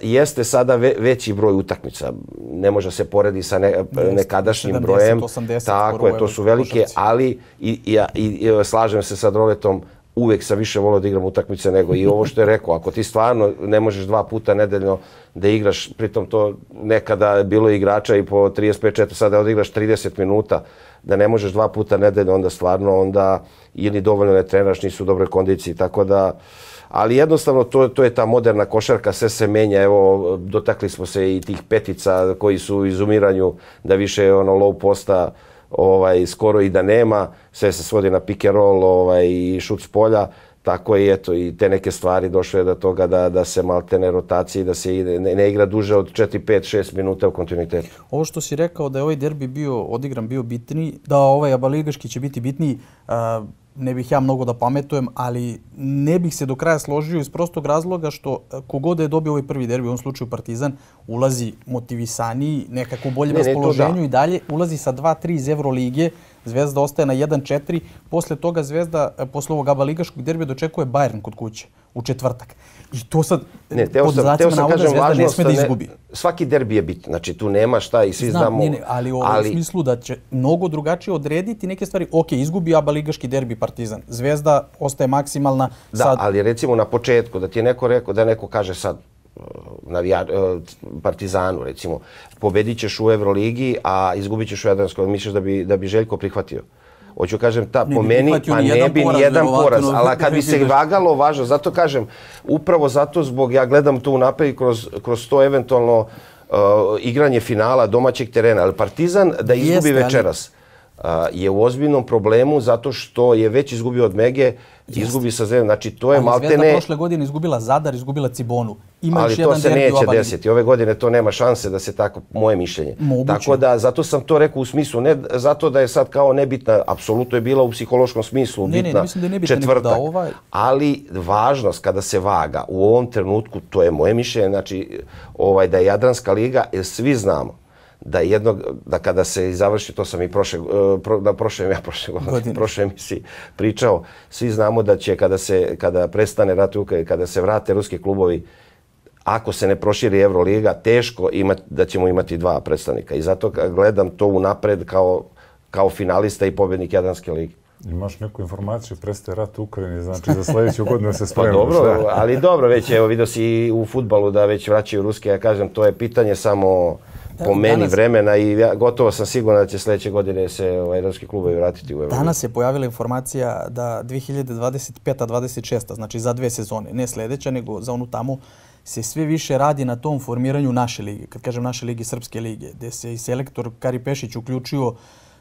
jeste sada ve, veći broj utakmica. Ne može se poredi sa ne, nekadašnjim 70, brojem. 80, tako je, to su velike, ali i, i, i, i, slažem se sa Droletom, uvek sam više volio da igram utakmice nego i ovo što je rekao. Ako ti stvarno ne možeš dva puta nedeljno da igraš, pritom to nekada je bilo igrača i po 35-4, sada odigraš 30 minuta, da ne možeš dva puta nedeljno, onda stvarno onda ili dovoljno ne trenaš, nisu u dobroj kondiciji, tako da... Ali jednostavno to, to je ta moderna košarka, sve se menja, evo dotakli smo se i tih petica koji su u izumiranju da više ono low posta, ovaj skoro i da nema, sve se svodi na pick and roll ovaj, i šut s polja, tako i eto i te neke stvari došle je do toga da, da se maltene rotacije, da se ide, ne, ne igra duže od 4, 5, 6 minuta u kontinuitetu. Ovo što si rekao da je ovaj derbi bio odigran bio bitni, da ovaj abaligaški će biti bitniji, uh, ne bih ja mnogo da pametujem, ali ne bih se do kraja složio iz prostog razloga što kogod je dobio ovaj prvi derbi, u ovom slučaju Partizan, ulazi motivisaniji, nekako u boljem raspoloženju i dalje, ulazi sa 2-3 iz Evrolige, Zvezda ostaje na 1-4, posle toga Zvezda, e, posle ovog Aba Ligaškog derbija, dočekuje Bayern kod kuće u četvrtak. I to sad, ne, teo pod sam, teo sam kažem, Zvezda ne sme da izgubi. Ne, svaki derbi je bitno, znači tu nema šta i svi Znam, znamo. Ne, ne, ali u ali... smislu da će mnogo drugačije odrediti neke stvari. Ok, izgubi Aba Ligaški derbi Partizan. Zvezda ostaje maksimalna. Da, sad... ali recimo na početku, da ti je neko rekao, da neko kaže sad, navija, e, Partizanu, recimo, pobedit ćeš u Euroligi, a izgubit ćeš u Jadranskoj, misliš da bi, da bi Željko prihvatio? Hoću kažem, ta, po meni, pa ne bi ni jedan poraz, ali kad bi se vagalo važno, zato kažem, upravo zato zbog, ja gledam tu napred kroz, kroz to eventualno uh, igranje finala domaćeg terena, ali Partizan da izgubi Jeste, večeras. Ali je u ozbiljnom problemu zato što je već izgubio od Mege, izgubi sa Zvezdom. Znači, to je Ali maltene... Zvezda prošle godine izgubila Zadar, izgubila Cibonu. Ima Ali to se neće desiti. Ove godine to nema šanse da se tako, moje mišljenje. Moguće. Tako da, zato sam to rekao u smislu, ne zato da je sad kao nebitna, apsolutno je bila u psihološkom smislu ne, bitna ne, mislim da je nebitna, četvrtak. Da ovaj... Ali važnost kada se vaga u ovom trenutku, to je moje mišljenje, znači ovaj, da je Jadranska liga, jer svi znamo, da jednog da kada se završi to sam i prošle pro, da prošle ja prošle godine prošle emisije pričao svi znamo da će kada se kada prestane rat Ukrajine kada se vrate ruski klubovi ako se ne proširi Euroliga teško ima da ćemo imati dva predstavnika. I zato gledam to u napred kao kao finalista i pobjednik Jadranske lige. Imaš neku informaciju, prestaje rat u Ukrajini, znači za sljedeću godinu se spremamo. Pa dobro, ali dobro, već evo vidio si u futbalu da već vraćaju Ruske, ja kažem, to je pitanje samo po meni danas- vremena i ja, gotovo sam siguran da će sljedeće godine se ovaj, evropski klubovi vratiti u Euroligu. Danas je pojavila informacija da 2025-26, znači za dve sezone, ne sljedeća, nego za onu tamo, se sve više radi na tom formiranju naše lige. Kad kažem naše lige, Srpske lige, gde se i selektor Kari Pešić uključio,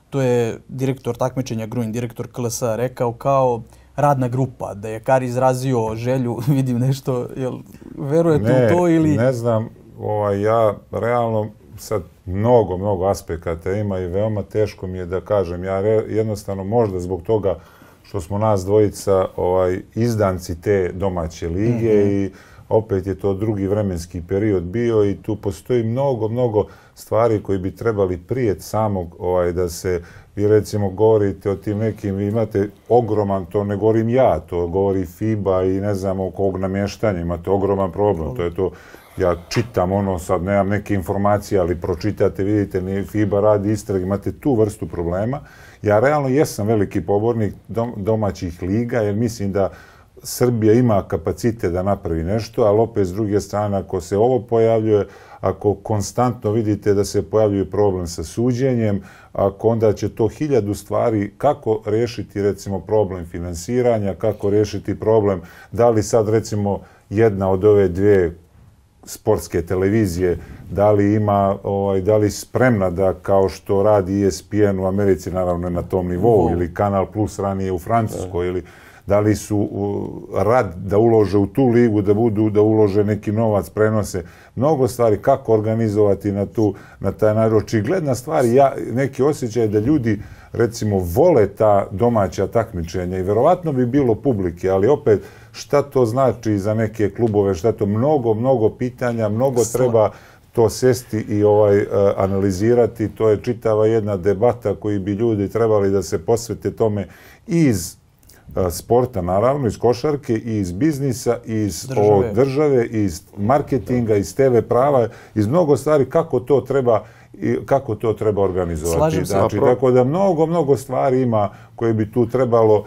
to je direktor takmičenja Gruin, direktor KLS, rekao kao radna grupa, da je Kari izrazio želju, vidim nešto, jel verujete u to ili... Ne znam, ovaj, ja realno sad mnogo, mnogo aspekata ima i veoma teško mi je da kažem. Ja re, jednostavno možda zbog toga što smo nas dvojica ovaj, izdanci te domaće lige mm -hmm. i opet je to drugi vremenski period bio i tu postoji mnogo, mnogo stvari koji bi trebali prijet samog ovaj, da se vi recimo govorite o tim nekim, vi imate ogroman, to ne govorim ja, to govori FIBA i ne znam o kog namještanja, imate ogroman problem, to je to, ja čitam ono, sad nemam neke informacije, ali pročitate, vidite, ni FIBA radi istrag, imate tu vrstu problema. Ja realno jesam veliki pobornik domaćih liga, jer mislim da Srbija ima kapacite da napravi nešto, ali opet s druge strane, ako se ovo pojavljuje, ako konstantno vidite da se pojavljuje problem sa suđenjem, ako onda će to hiljadu stvari, kako rešiti recimo problem finansiranja, kako rešiti problem, da li sad recimo jedna od ove dvije sportske televizije, da li ima, ovaj, da li spremna da kao što radi ESPN u Americi, naravno na tom nivou, ili Kanal Plus ranije u Francuskoj, ili da li su rad da ulože u tu ligu, da budu, da ulože neki novac, prenose, mnogo stvari, kako organizovati na tu, na taj način. Očigledna stvar, ja, neki osjećaj da ljudi, recimo, vole ta domaća takmičenja i verovatno bi bilo publike, ali opet, šta to znači za neke klubove, šta to mnogo, mnogo pitanja, mnogo treba to sesti i ovaj uh, analizirati. To je čitava jedna debata koji bi ljudi trebali da se posvete tome iz sporta, naravno, iz košarke, i iz biznisa, iz države, o, države iz marketinga, iz TV prava, iz mnogo stvari kako to treba i kako to treba organizovati. Slažem se. Znači, tako da mnogo, mnogo stvari ima koje bi tu trebalo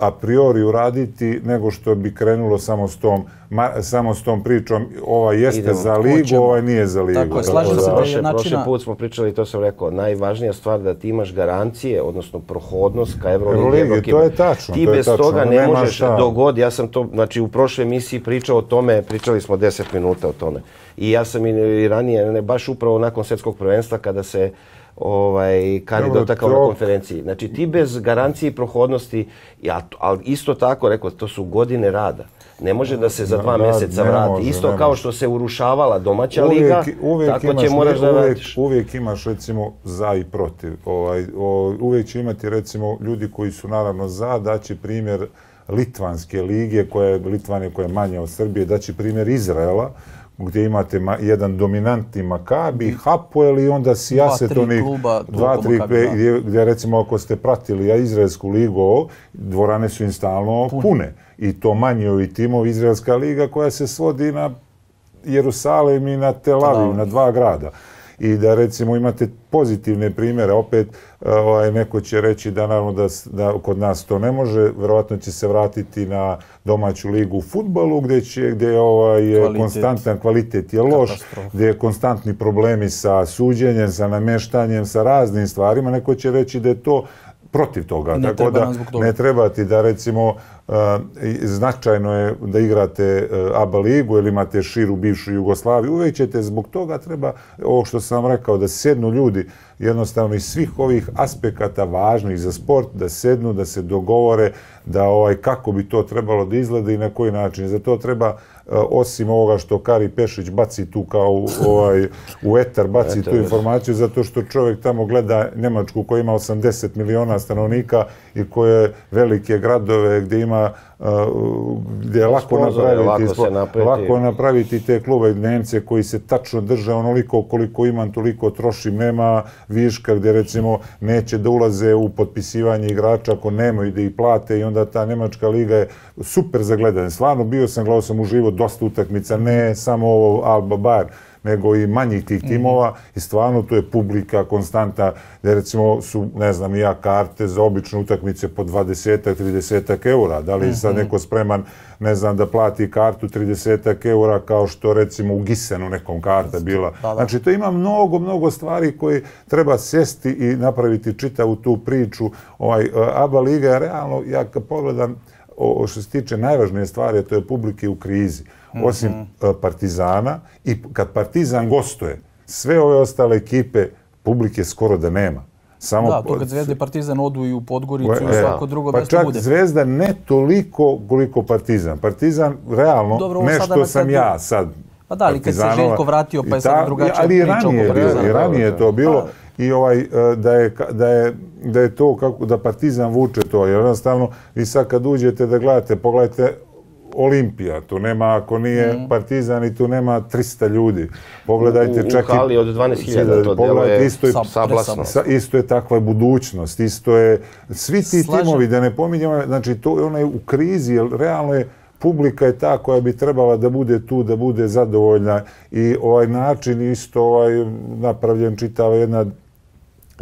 a priori uraditi nego što bi krenulo samo s tom, ma, samo s tom pričom ova jeste Idemo, za ligu, ovaj nije za ligu. Tako je, slažem se da je prošle, načina... Prošli put smo pričali, to sam rekao, najvažnija stvar da ti imaš garancije, odnosno prohodnost ka Euroligi. Euroligi, to je tačno. Ti to bez je tačno, toga ne možeš šta. dogod, ja sam to, znači u prošloj emisiji pričao o tome, pričali smo 10 minuta o tome. I ja sam i ranije, ne, baš upravo nakon svjetskog prvenstva, kada se ovaj, dotakao na konferenciji. Znači ti bez garancije prohodnosti, ja, ali isto tako, rekao, to su godine rada. Ne može da se za dva da, mjeseca vrati. Može, isto kao što se urušavala domaća uvijek, liga, uvijek tako imaš, će moraš da uvijek. Uvijek imaš recimo za i protiv. Ovaj, o, uvijek će imati recimo ljudi koji su naravno za, daći primjer Litvanske lige, koja je Litvanija koja je manja od Srbije, daći primjer Izraela, gdje imate ma, jedan dominantni Makabi, Hapoel i onda sijaset dva, onih kluba, dva, tri gdje, gdje recimo ako ste pratili ja, Izraelsku ligu, dvorane su im stalno pune. pune. I to manje ovi timovi, Izraelska liga koja se svodi na Jerusalim i na Tel Aviv, na dva grada i da recimo imate pozitivne primjere. Opet ovaj, neko će reći da naravno da, da kod nas to ne može, verovatno će se vratiti na domaću ligu u futbolu gdje, će, gdje ovaj, je kvalitet. konstantan kvalitet je loš, gdje je konstantni problemi sa suđenjem, sa namještanjem, sa raznim stvarima. Neko će reći da je to protiv toga. Ne Tako da toga. ne treba ti da recimo uh, značajno je da igrate uh, ABA ligu ili imate širu bivšu Jugoslaviju. Uvijek ćete zbog toga treba, ovo što sam rekao, da sednu ljudi jednostavno iz svih ovih aspekata važnih za sport, da sednu, da se dogovore, da ovaj kako bi to trebalo da izgleda i na koji način. Za to treba osim ovoga što Kari Pešić baci tu kao ovaj, u etar, baci tu informaciju, zato što čovjek tamo gleda Njemačku koja ima 80 miliona stanovnika i koje velike gradove gdje ima gdje je lako napraviti, lako, napraviti. lako napraviti te klube Nemce koji se tačno drže onoliko koliko imam, toliko trošim, nema viška gdje recimo neće da ulaze u potpisivanje igrača ako nemaju da ih plate i onda ta Nemačka liga je super za gledanje. Stvarno bio sam, gledao sam u život dosta utakmica, ne samo ovo Alba Bar, nego i manjih tih timova i stvarno to je publika konstanta, da recimo su, ne znam, ja karte za obične utakmice po 20-30 eura. Da li je sad neko spreman, ne znam, da plati kartu 30 eura kao što recimo u Gisenu nekom karta bila. Da, da. Znači, to ima mnogo, mnogo stvari koje treba sesti i napraviti čitavu tu priču. Ovaj, e, ABA Liga je realno, ja kad pogledam, o, što se tiče najvažnije stvari, to je publike u krizi. Osim e, Partizana i kad Partizan gostuje, sve ove ostale ekipe publike skoro da nema. Samo Da, to kad Zvezda i Partizan odu i u Podgoricu i u E, svako drugo pa mesto čak bude. Zvezda ne toliko koliko Partizan. Partizan, realno, Dobro, ovo ne sada što na sam ja sad Pa da, ali kad se Željko vratio, pa je sad drugačija ali i priča ranije Partizana. i ranije je to bilo. Pa. I ovaj, e, da je, da je, da je to kako, da Partizan vuče to. Jer jednostavno, vi sad kad uđete da gledate, pogledajte Olimpija, tu nema, ako nije Mhm. Partizan i tu nema 300 ljudi. Pogledajte U- u čak i... hali od 12.000 to deluje isto je Sa- sablasno. Sa, isto je takva budućnost, isto je, svi ti Slažem. timovi, da ne pominjamo, znači to je onaj u krizi, jer realno je, publika je ta koja bi trebala da bude tu, da bude zadovoljna i ovaj način isto ovaj, napravljen čitava jedna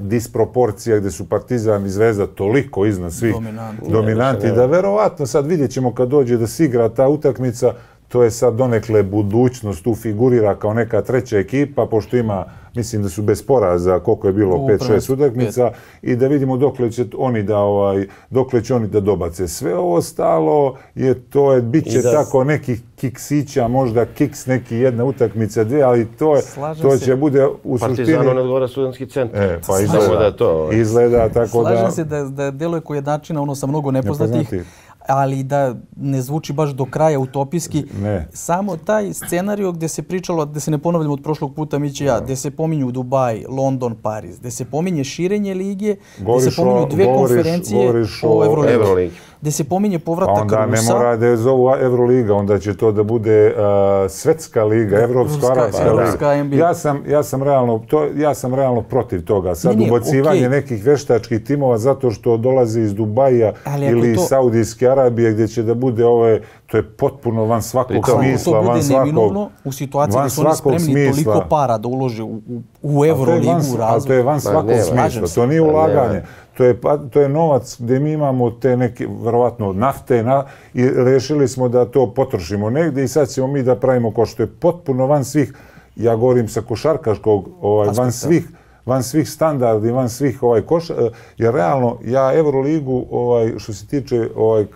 disproporcija gdje su Partizan i Zvezda toliko iznad svih Dominantni. dominanti, da verovatno sad vidjet ćemo kad dođe da se igra ta utakmica, to je sad donekle budućnost, tu figurira kao neka treća ekipa, pošto ima, mislim da su bez poraza, koliko je bilo, U 5-6 prvenstvu, utakmica, i da vidimo dokle će oni da, ovaj, dokle će oni da dobace. Sve ovo stalo je, to je, bit će da- tako nekih kiksića, možda kiks neki jedna utakmica, dvije, ali to, je, Slažem to se. će bude u suštini... Partizanu ne odgovara studentski centar. E, pa izgleda, da to. ovaj. izgleda tako da... Slažem se da, da deluje koji jednačina, ono sa mnogo nepoznatih, Nepoznatih. Ali da ne zvuči baš do kraja utopijski. Ne. Samo taj scenario gdje se pričalo, gdje se ne ponavljamo od prošlog puta, mi će ja, gdje se pominju Dubaj, London, Pariz, gdje se pominje širenje lige, gdje se pominju dve govoriš- konferencije govoriš o o Euroligi. Gdje se pominje Pa povratak onda ne Rusa. mora da je zovu Euroliga, onda će to da bude uh, svetska liga, evropsko arapska Evropska, liga. NBA. Ja sam, ja sam realno to ja sam realno protiv toga. Sad Ne, ne, ubacivanje okej. nekih veštačkih timova zato što dolazi iz Dubaja Ali ili iz to- Saudijske Arabije gdje će da bude ove to je potpuno van svakog Ako smisla, to van svakog u situaciji van da su oni svakog spremni smisla. toliko para da ulože u, u, u Ali to je Euroligu, van- u Ali to je van svakog smisla, to nije Pa ne, ulaganje. To je, pa, to je novac gdje mi imamo te neke, verovatno, nafte na, i rešili smo da to potrošimo negdje i sad ćemo mi da pravimo ko što je potpuno van svih, ja govorim sa košarkaškog, ovaj, van svih van svih standardi, van svih ovaj koš, eh, jer realno ja Euroligu ovaj što se tiče ovaj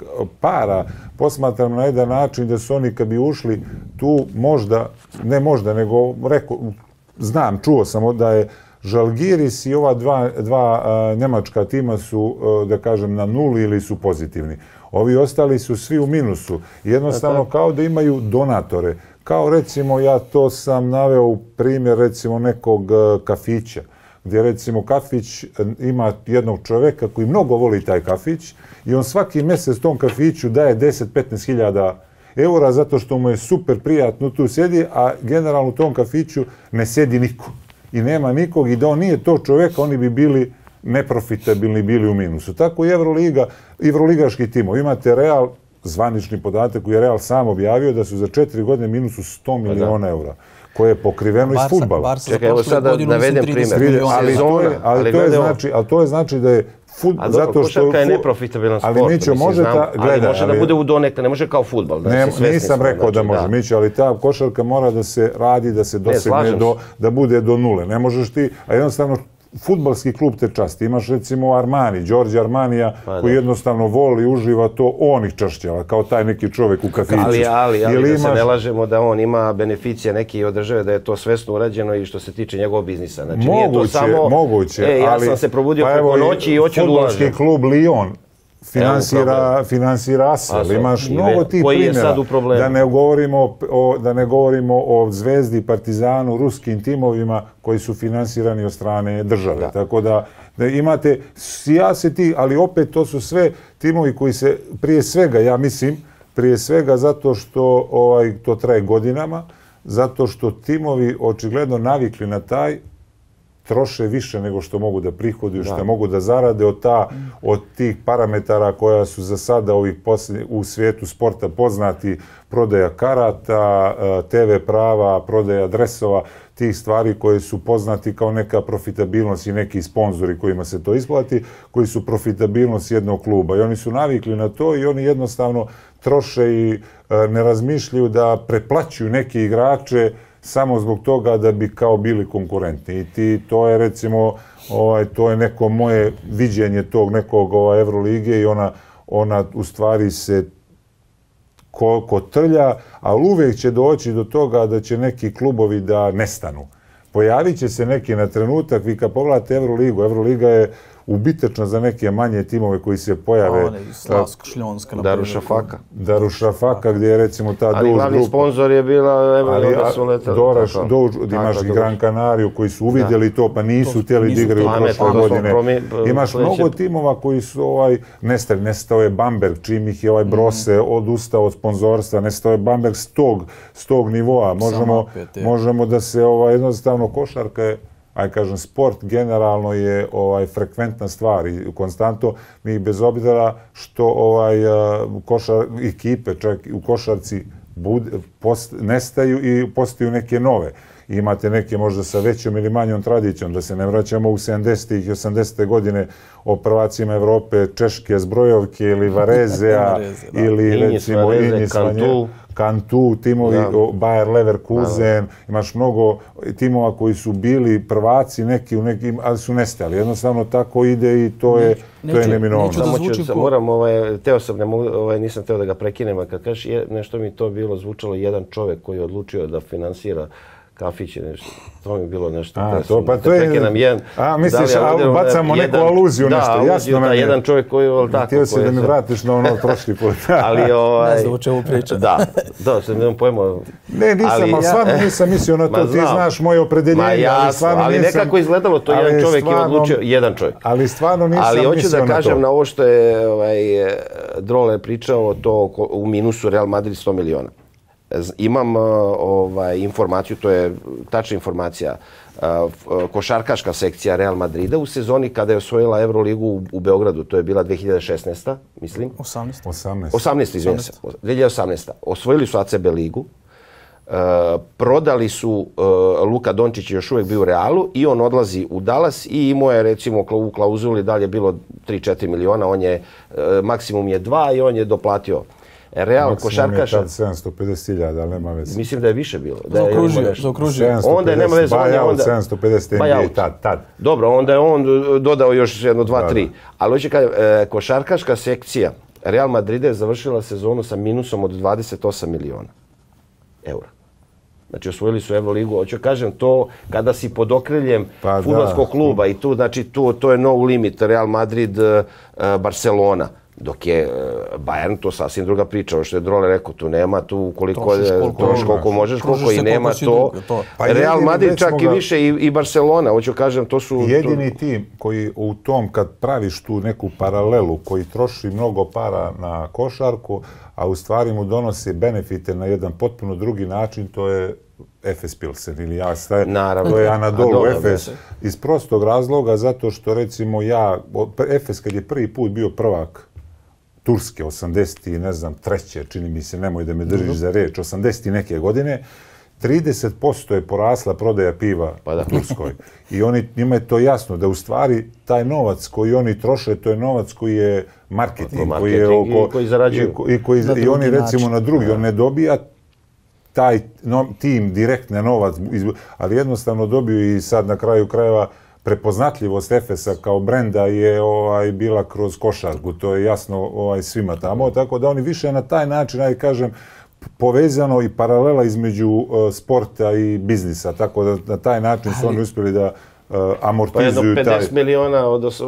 para posmatram na jedan način da su oni kad bi ušli tu možda ne možda nego reko znam čuo sam da je Žalgiris i ova dva, dva a, njemačka tima su, a, da kažem, na nuli ili su pozitivni. Ovi ostali su svi u minusu. Jednostavno kao da imaju donatore. Kao recimo, ja to sam naveo u primjer recimo nekog a, kafića gdje recimo kafić e, ima jednog čovjeka koji mnogo voli taj kafić i on svaki mjesec tom kafiću daje 10-15 hiljada eura zato što mu je super prijatno tu sjedi, a generalno u tom kafiću ne sjedi niko. I nema nikog i da on nije to čovjeka, oni bi bili neprofitabilni, bili u minusu. Tako i Evroliga, Evroligaški timo. Imate Real, zvanični podatak koji je Real sam objavio da su za četiri godine minusu 100 miliona eura koje je pokriveno iz Barsa, futbala. Barsa za Čekaj, evo prošlu sad da godinu, navedem mislim, 30 primjer. miliona. ali, to je, ali, ali to je znači, ali to je znači da je fut, A dobro, zato što košarka je neprofitabilan sport. Ali Mićo može znam, ta, gledaj, ali može da bude u donekle, ne može kao futbal. Da Ne, svesni nisam smo, rekao da znači, može, Mićo, ali ta košarka mora da se radi, da se dosegne slažem do, da bude do nule. Ne možeš ti, a jednostavno futbalski klub te časti. Imaš recimo Armani, Đorđe Armanija, Pa koji jednostavno voli, uživa to, on ih čašćava, kao taj neki čovjek u kafiću. Ali, ali, ali Ili da se imaš- ne lažemo da on ima beneficije neki od države, da je to svesno urađeno i što se tiče njegovog biznisa. Znači, nije to Moguće, samo, moguće, e, ja ali, sam se probudio pa preko noći i hoću da fudbalski ulažem. klub Lyon finansira, finansira Asel. Imaš I mnogo ve- tih koji je primjera. sad u problemu. Da ne govorimo o, da ne govorimo o Zvezdi, Partizanu, ruskim timovima koji su finansirani od strane države. Da. Tako da, da imate sijaseti, ali opet to su sve timovi koji se prije svega, ja mislim, prije svega zato što ovaj to traje godinama, zato što timovi očigledno navikli na taj troše više nego što mogu da prihoduju, što mogu da zarade od, ta, od tih parametara koja su za sada ovih posljednjih, u svijetu sporta poznati, prodaja karata, e, TV prava, prodaja dresova, tih stvari koje su poznati kao neka profitabilnost i neki sponzori kojima se to isplati, koji su profitabilnost jednog kluba. I oni su navikli na to i oni jednostavno troše i e, ne razmišljaju da preplaćuju neke igrače samo zbog toga da bi kao bili konkurentni. I ti, to je recimo, ovaj, to je neko moje viđenje tog nekog ovaj, Evrolige i ona, ona u stvari se ko, ko trlja, ali uvijek će doći do toga da će neki klubovi da nestanu. Pojavit će se neki na trenutak, vi kad pogledate Euroligu, Euroliga je ubitečna za neke manje timove koji se pojave. One, Slavsko, Šljonska. na Daruša. Faka. Daruša Faka, gdje je recimo ta Ali Duž glavni sponsor je bila, evo, Ali da a, su letali. Doraš, tako. Imaš Tako, i. Gran Canariju koji su uvidjeli to, pa nisu htjeli da igraju htjeli. prošle godine. promi- Imaš mnogo timova koji su ovaj, nestali. Nestao je Bamberg, čim ih je ovaj Brose odustao od sponzorstva. Nestao je Bamberg s tog, s tog nivoa. Možemo, možemo da se ovaj, jednostavno košarka je aj kažem, sport generalno je ovaj frekventna stvar i konstantno mi bez obzira što ovaj eh, košar ekipe čak u košarci bude, post, nestaju i postaju neke nove. Imate neke možda sa većom ili manjom tradicijom, da se ne vraćamo u 70. i 80. godine o prvacima Evrope, Češke, Zbrojovke ili Varezea Vareze, ili Injis, recimo Vareze, Injis, Cantu. Vanje- Kantu, timovi Da. o, Bayer Leverkusen, imaš mnogo timova koji su bili prvaci neki u nekim, ali su nestali. Jednostavno tako ide i to je, to je neću- neminovno. neću Samo ću, ko- moram, ovaj, teo sam, ne mogu, ovaj, nisam teo da ga prekinem, a kad kažeš je, nešto mi to bilo zvučalo jedan čovjek koji je odlučio da finansira kafiće, nešto. To mi je bilo nešto. A, to, pa da to je- prekinem jedan, a, misliš, da li je a, ovdje, bacamo neku aluziju, da, nešto, aluziju, jasno da, meni je. jedan čovjek koji je tako. Htio si da je mi se- vratiš na ono prošli put. Ali, ovaj, Ne znam o čemu priča. Da, da, sam nemam pojma. Ne, nisam, ali, ja- stvarno nisam mislio na to. Ma Ti znam. znaš moje opredeljenje, Ma ali stvarno ali nisam... nekako izgledalo to, jedan ali čovjek je odlučio, jedan čovjek. Ali stvarno nisam Ali hoću mislio da na kažem to. na ovo što je ovaj, Drole pričao to u minusu Real Madrid 100 miliona. Imam uh, ovaj, informaciju, to je tačna informacija, f- uh, košarkaška sekcija Real Madrida u sezoni kada je osvojila Euroligu u, u Beogradu, to je bila 2016. mislim. 18. 18. 18. izvijem se, 2018. Osvojili su ACB ligu, Uh, prodali su uh, Luka Dončić je još uvijek bio u Realu i on odlazi u Dallas i imao je recimo u klauzuli dalje bilo 3-4 miliona, on je uh, maksimum je 2 i on je doplatio. Real košarkaša, Tad 750.000, ali nema veze. mislim da je više bilo. Da je Zaokružio, nešto. zaokružio. 750, Onda je, nema veze, on je buyout, onda- 750 NBA, Buyout. tad, tad. Dobro, onda je on uh, dodao još jedno, dva, Da, tri. da. Ali hoće kažem, e, košarkaška sekcija Real Madrida je završila sezonu sa minusom od 28 miliona eura. Znači osvojili su Euroligu, hoću kažem to kada si pod okriljem Pa da. fudbalskog kluba i tu znači tu to je no limit Real Madrid e, e, Barcelona dok je e, Bayern to sasvim druga priča, ovo što je Drole rekao, tu nema tu koliko Trošiš je, koliko trošiš možeš. koliko možeš, Kružiš koliko i nema to. Pa Real Madrid čak i više i, i Barcelona, hoću kažem, to su... Jedini tim koji u tom, kad praviš tu neku paralelu, koji troši mnogo para na košarku, a u stvari mu donosi benefite na jedan potpuno drugi način, to je Efes Pilsen ili ja staje, Naravno. to je Anadolu Efes. Iz prostog razloga, zato što recimo ja, Efes kad je prvi put bio prvak Turske, 80. i ne znam, treće, čini mi se, nemoj da me držiš za reč, 80. i neke godine, 30% je porasla prodaja piva Pa da. u Turskoj. I oni, njima je to jasno, da u stvari taj novac koji oni troše, to je novac koji je marketing, Pa, koji je marketing i oko... koji zarađuju. I, ko- i, koji, i oni drugi recimo način. na drugi, on ne dobija taj no, tim direktne novac, ali jednostavno dobiju i sad na kraju krajeva prepoznatljivost Efesa kao brenda je ovaj bila kroz košarku, to je jasno ovaj svima tamo, tako da oni više na taj način, aj kažem, povezano i paralela između uh, sporta i biznisa, tako da na taj način su oni uspjeli da uh, Pa jedno amortizuju 50 taj... miliona od os-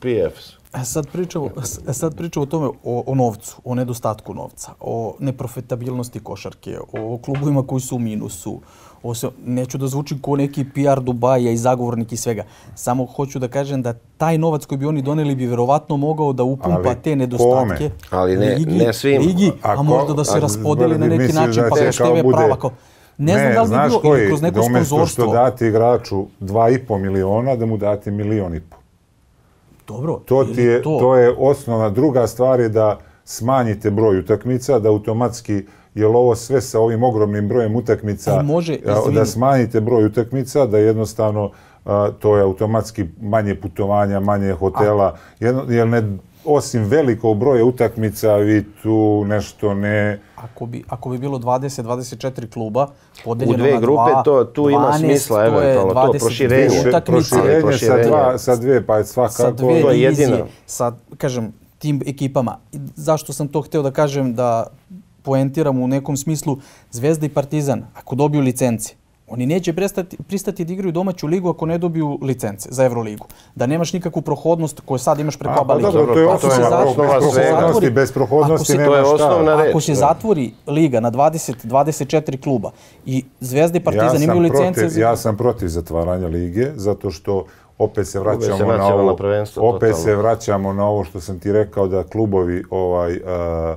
PFs. E sad pričamo, sad pričamo o tome, o, o novcu, o nedostatku novca, o neprofitabilnosti košarke, o klubovima koji su u minusu. O se, neću da zvučim ko neki PR Dubaja i zagovornik i svega. Samo hoću da kažem da taj novac koji bi oni doneli bi verovatno mogao da upumpa Ali te nedostatke. Ali ne- ligi, ne svim. Ligi, a, Ako- možda da se a raspodeli na neki način, da pa kroz kao TV bude- prava. Kao, Ne, znam da li bi znaš bilo koji, ili kroz neko da umjesto sponzorstvo. što date igraču 2,5 miliona, da mu date milion i po. Dobro, To, ti je, to. je osnovna. Druga stvar je da smanjite broj utakmica, da automatski, jer ovo sve sa ovim ogromnim brojem utakmica, može, izvini. da smanjite broj utakmica, da jednostavno a, to je automatski manje putovanja, manje hotela, jedno, jer ne, osim velikog broja utakmica, vi tu nešto ne... Ako bi, ako bi bilo 20-24 kluba, U podeljeno dve na grupe dva, to, tu ima 12, smisla, to je eventualno, to 22 proširenje. utakmice. Proširenje sa, dva, sa dve, pa je svakako... sa dve to je divizije, sa, kažem, tim ekipama. Zašto sam to hteo da kažem da poentiram u nekom smislu Zvezda i Partizan, ako dobiju licence, oni neće prestati, pristati da igraju domaću ligu ako ne dobiju licence za Euroligu. Da nemaš nikakvu prohodnost koju sad imaš preko A, ABA pa lige. dobro, to je bez osnova svega. prohodnosti, bez prohodnosti ako se- nema šta. osnovna reč. Ako se zatvori liga na 20-24 kluba i Zvezda i Partizan ja imaju licence... Protiv, ja sam protiv zatvaranja lige, zato što opet se vraćamo se na nacionalno ovo, prvenstvo, opet totalno. se vraćamo na ovo što sam ti rekao da klubovi ovaj a,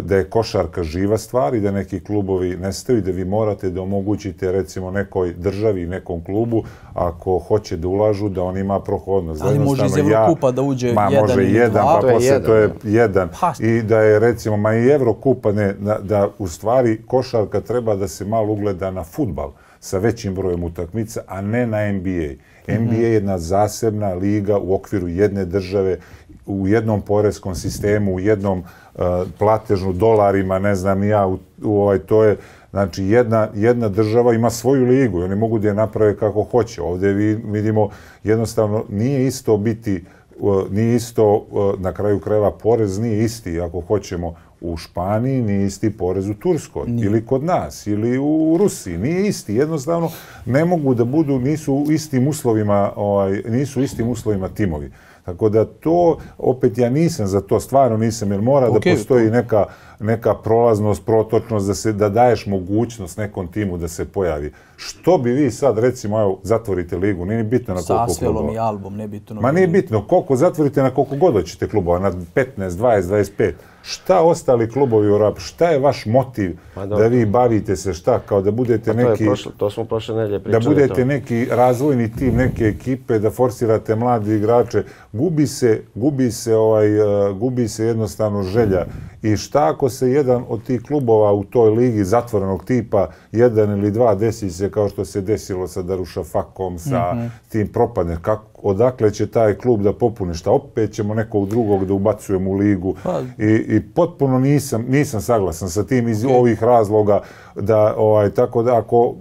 da je košarka živa stvar i da neki klubovi nestaju i da vi morate da omogućite recimo nekoj državi, nekom klubu, ako hoće da ulažu, da on ima prohodnost. Da Ali može iz Evrokupa da uđe ma, jedan može ili jedan, dva. pa To je posle jedan, to je da. jedan. Pa, I da je recimo, ma i Evrokupa, ne, da, da u stvari košarka treba da se malo ugleda na futbal sa većim brojem utakmica, a ne na NBA. NBA je jedna zasebna liga u okviru jedne države, u jednom poreskom sistemu, u jednom uh, platežu dolarima, ne znam ja, u, u ovaj, to je, znači jedna, jedna država ima svoju ligu i oni mogu da je naprave kako hoće. Ovdje vi vidimo, jednostavno nije isto biti uh, nije isto, uh, na kraju krajeva, porez nije isti, ako hoćemo, u Španiji, nije isti porez u Turskoj, ili kod nas, ili u Rusiji, nije isti. Jednostavno, ne mogu da budu, nisu u istim uslovima, ovaj, nisu u istim uslovima timovi. Tako da to, opet ja nisam za to, stvarno nisam, jer mora Okej, da postoji neka, neka prolaznost, protočnost, da, se, da daješ mogućnost nekom timu da se pojavi. Što bi vi sad, recimo, evo, zatvorite ligu, nije ni bitno na koliko klubova. i album, nebitno. Ma nije bitno, koliko zatvorite na koliko god hoćete klubova, na 15, 20, 25. Šta ostali klubovi u rap, šta je vaš motiv da vi bavite se, šta, kao da budete Pa To, neki, je prošlo, to smo prošle nedelje da pričali. budete to. neki razvojni tim, neke ekipe, da forsirate mladi igrače, gubi se, gubi se, ovaj, eh, gubi se jednostavno želja. I šta ako se jedan od tih klubova u toj ligi zatvorenog tipa, jedan ili dva, desi se kao što se desilo sa Darušafakom, sa tim propadne, kako, odakle će taj klub da popuni, šta? Opet ćemo nekog drugog da ubacujemo u ligu. Pa- i, i potpuno nisam, nisam saglasan sa tim iz ovih razloga da, ovaj, tako da ako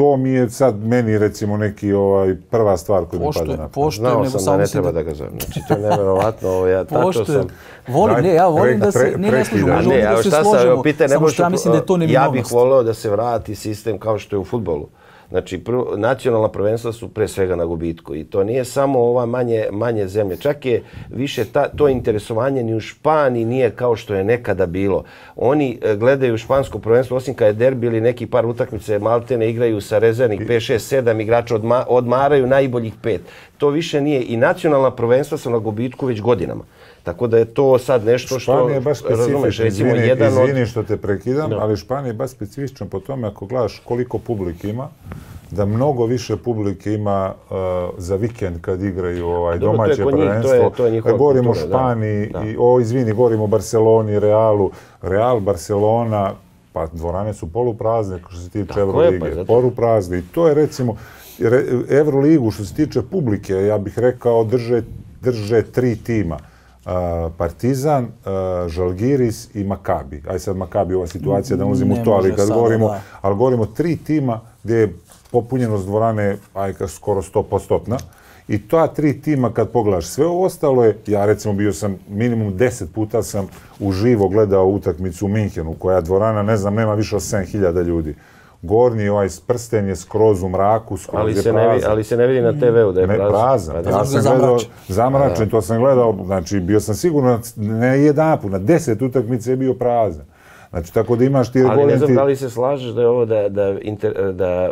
to mi je sad meni recimo neki ovaj prva stvar koja mi pada Pošto, na pamet. poštujem, Znao nego sam samo da ne treba da ga zovem. Znači, to je nevjerovatno. Ovo, ja Poštujem. sam... Volim, ne, ja volim da se, ne, ne služimo, možemo ne, da evo se šta složimo, sam, pitaj, ne samo što ja mislim da je to Ja bih neminovnost. voleo da se vrati sistem kao što je u futbolu. Znači, prvo, nacionalna prvenstva su pre svega na gubitku i to nije samo ova manje, manje zemlje. Čak je više ta, to interesovanje ni u Španiji nije kao što je nekada bilo. Oni e, gledaju špansko prvenstvo, osim kad je derbi ili neki par utakmice Maltene igraju sa rezervnih 5, 6, 7 igrača, odma, odmaraju najboljih pet. To više nije. I nacionalna prvenstva su na gubitku već godinama. Tako da je to sad nešto što... Španija je baš specifična, izvini, jedan izvini što te prekidam, Da. ali Španija je baš specifična po tome ako gledaš koliko publike ima, da mnogo više publike ima uh, za vikend kad igraju ovaj Dobro, to domaće kod njih, to je- prvenstvo. to je njihova Kad govorimo o. Španiji Da. i o izvini, govorimo o Barceloni, Realu, Real, Barcelona, pa dvorane su poluprazne što se tiče pa Evrolige, zato- poluprazne i to je recimo re- Evroligu što se tiče publike, ja bih rekao drže drže tri tima. Partizan, Žalgiris i Makabi. Aj sad Makabi ova situacija da ulazimo Ne u to, ali kad govorimo, da. ali govorimo tri tima gdje je popunjenost dvorane aj ka skoro 100%. I ta tri tima kad pogledaš sve ovo ostalo je, ja recimo bio sam minimum 10 puta sam uživo gledao utakmicu u Minhenu koja dvorana, ne znam, nema više od 7000 ljudi. Gornji ovaj prsten je skroz u mraku, skroz Ali je se, ne vidi, prazan. ali se ne vidi na TV-u da je Ne, prazan. prazan. Ja sam gledao zamračen. to sam gledao, znači bio sam sigurno ne jedan put, na deset utakmice je bio prazan. Znači, tako da imaš ti, Ali ne znam ti, da li se slažeš da je ovo da, da, inter, da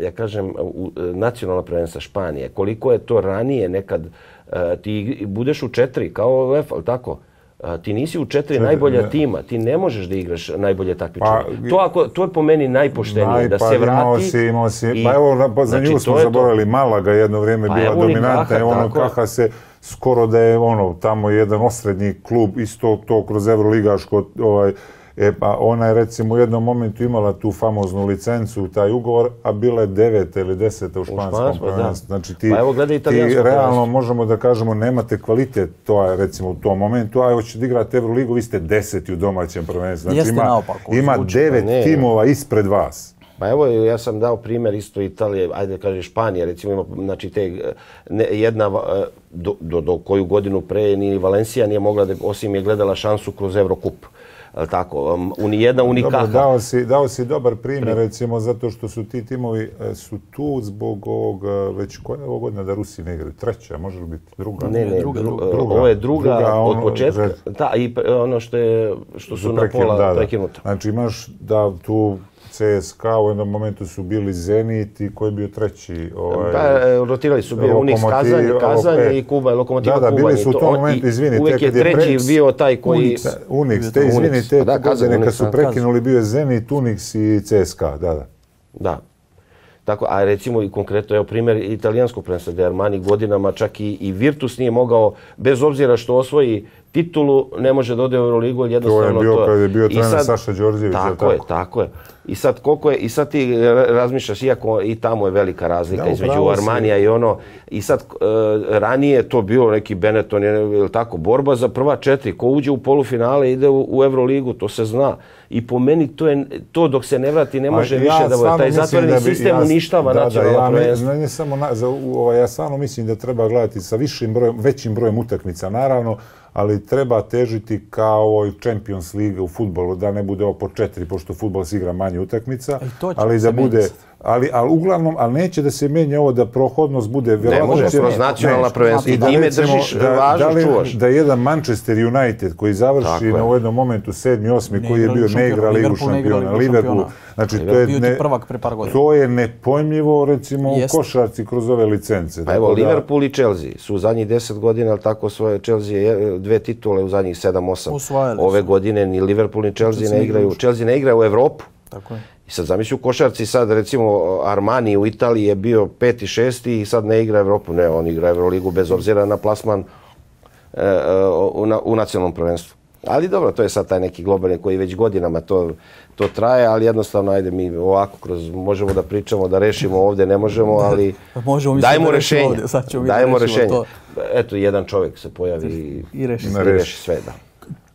ja kažem, u, nacionalna prvenstva Španije, koliko je to ranije nekad, uh, ti budeš u četiri, kao UEFA, ali tako? A, ti nisi u četiri najbolja ne. tima, ti ne možeš da igraš najbolje takmičenje. Pa, to, ako, to je po meni najpoštenije, da pa se Imao vrati. si, imao si, i- pa evo, pa za znači, nju smo je to. zaboravili, Malaga jedno vrijeme Pa bila evo, ni dominantna, Kaha, ono. Kaha se skoro da je ono tamo jedan osrednji klub isto to kroz Euroligaško ovaj E pa ona je recimo u jednom momentu imala tu famoznu licencu, taj ugovor, a bila je deveta ili deseta u španskom prvenstvu. Znači ti, Pa evo, ti realno možemo da kažemo nemate kvalitet, to je recimo u tom momentu, a hoćete da igrate Euroligu, vi ste deseti u domaćem prvenstvu. Znači Jeste ima, naopako, ima zvuči. devet ne, timova ispred vas. Pa evo, ja sam dao primjer isto Italije, ajde da kažem Španija, recimo ima, znači te, ne, jedna, e, do, do, do koju godinu pre ni Valencija nije mogla, da, osim je gledala šansu kroz Eurocup. Tako? Um, jedna Dobro, unikaha. dao si, dao si dobar primjer, recimo, zato što su ti timovi e, su tu zbog ovog, e, već koja je ovo godina da Rusi ne igraju? Treća, može li biti? Druga? Ne, ne, druga, druga, druga. druga, ovo je druga, Druga, od ono, početka. red- Da, i ono što, je, što su na pola prekinuta. Znači imaš da tu CSKA u jednom momentu su bili Zenit i koji je bio treći? Ovaj, Pa, e, rotirali su bio Unix ovo, Kazanje e, i Kuba, Lokomotiva Da, da, Kuban. bili su u tom momentu, izvini, Uvijek je je treći bio taj koji... Unix, Unix, te izvini, te, da, Kazan, godine kad Unix, su da. prekinuli bio je Zenit, Unix i CSKA, da, da. Da. Tako, a recimo i konkretno, evo primjer italijanskog prvenstva, gdje Armani godinama čak i, i Virtus nije mogao, bez obzira što osvoji titulu, ne može da ode u Euroligu, jer jednostavno bio kad je bio trener sad- Saša Đorđević, Tako je, tako? je. I sad koliko je, i sad ti ra- razmišljaš, iako i tamo je velika razlika Da, između. Armanija i ono, i sad e, ranije je to bilo neki Benetton, je, je tako, borba za prva četiri, ko uđe u polufinale ide u, u Euroligu, to se zna. I po meni to je, to dok se ne vrati ne može A više da bude. Taj zatvoreni da bi- sistem uništava da, nacionalno da, ja, prvenstvo. Ne, ne samo na, za, u, ovaj, ja stvarno mislim da treba gledati sa višim brojem, većim brojem utakmica, naravno, ali treba težiti kao ovoj Champions League u futbolu, da ne bude ovo po četiri, pošto futbol se igra manje utakmica, ali da bude. Ali, ali uglavnom, ali neće da se menja ovo da prohodnost bude vjerovatno može, će- kroz nacionalna ne, prvenstva. i time recimo, držiš da, važnost, da, li, čuvaš. da jedan Manchester United koji završi na u jednom momentu sedmi, osmi, Ne koji je bio Ligu ne igra šampiona, Ligu ne šampiona, Liverpool, znači to je ne, prvak pre par godina. to je nepojmljivo recimo u košarci kroz ove licence. Pa evo, Liverpool i Chelsea su u zadnjih 10 godina, ali tako svoje Chelsea je dve titule u zadnjih 7-8. Osvajali Ove godine ni Liverpool ni Chelsea Chelsea ne ne igraju. igraju. Chelsea ne igra u Evropu. Tako je. I sad zamisli u košarci sad recimo Armani u Italiji je bio peti, šesti i sad ne igra Evropu. Ne, on igra Euroligu bez obzira na plasman e, e, u, na, u nacionalnom prvenstvu. Ali dobro, to je sad taj neki globalni koji već godinama to, to traje, ali jednostavno ajde mi ovako kroz, možemo da pričamo, da rešimo ovdje, ne možemo, ali Možemo mi sad dajmo da rešenje. ovdje, sad ćemo da dajmo rešimo rešenje. to. Eto, jedan čovjek se pojavi i, I reši i reši sve, da.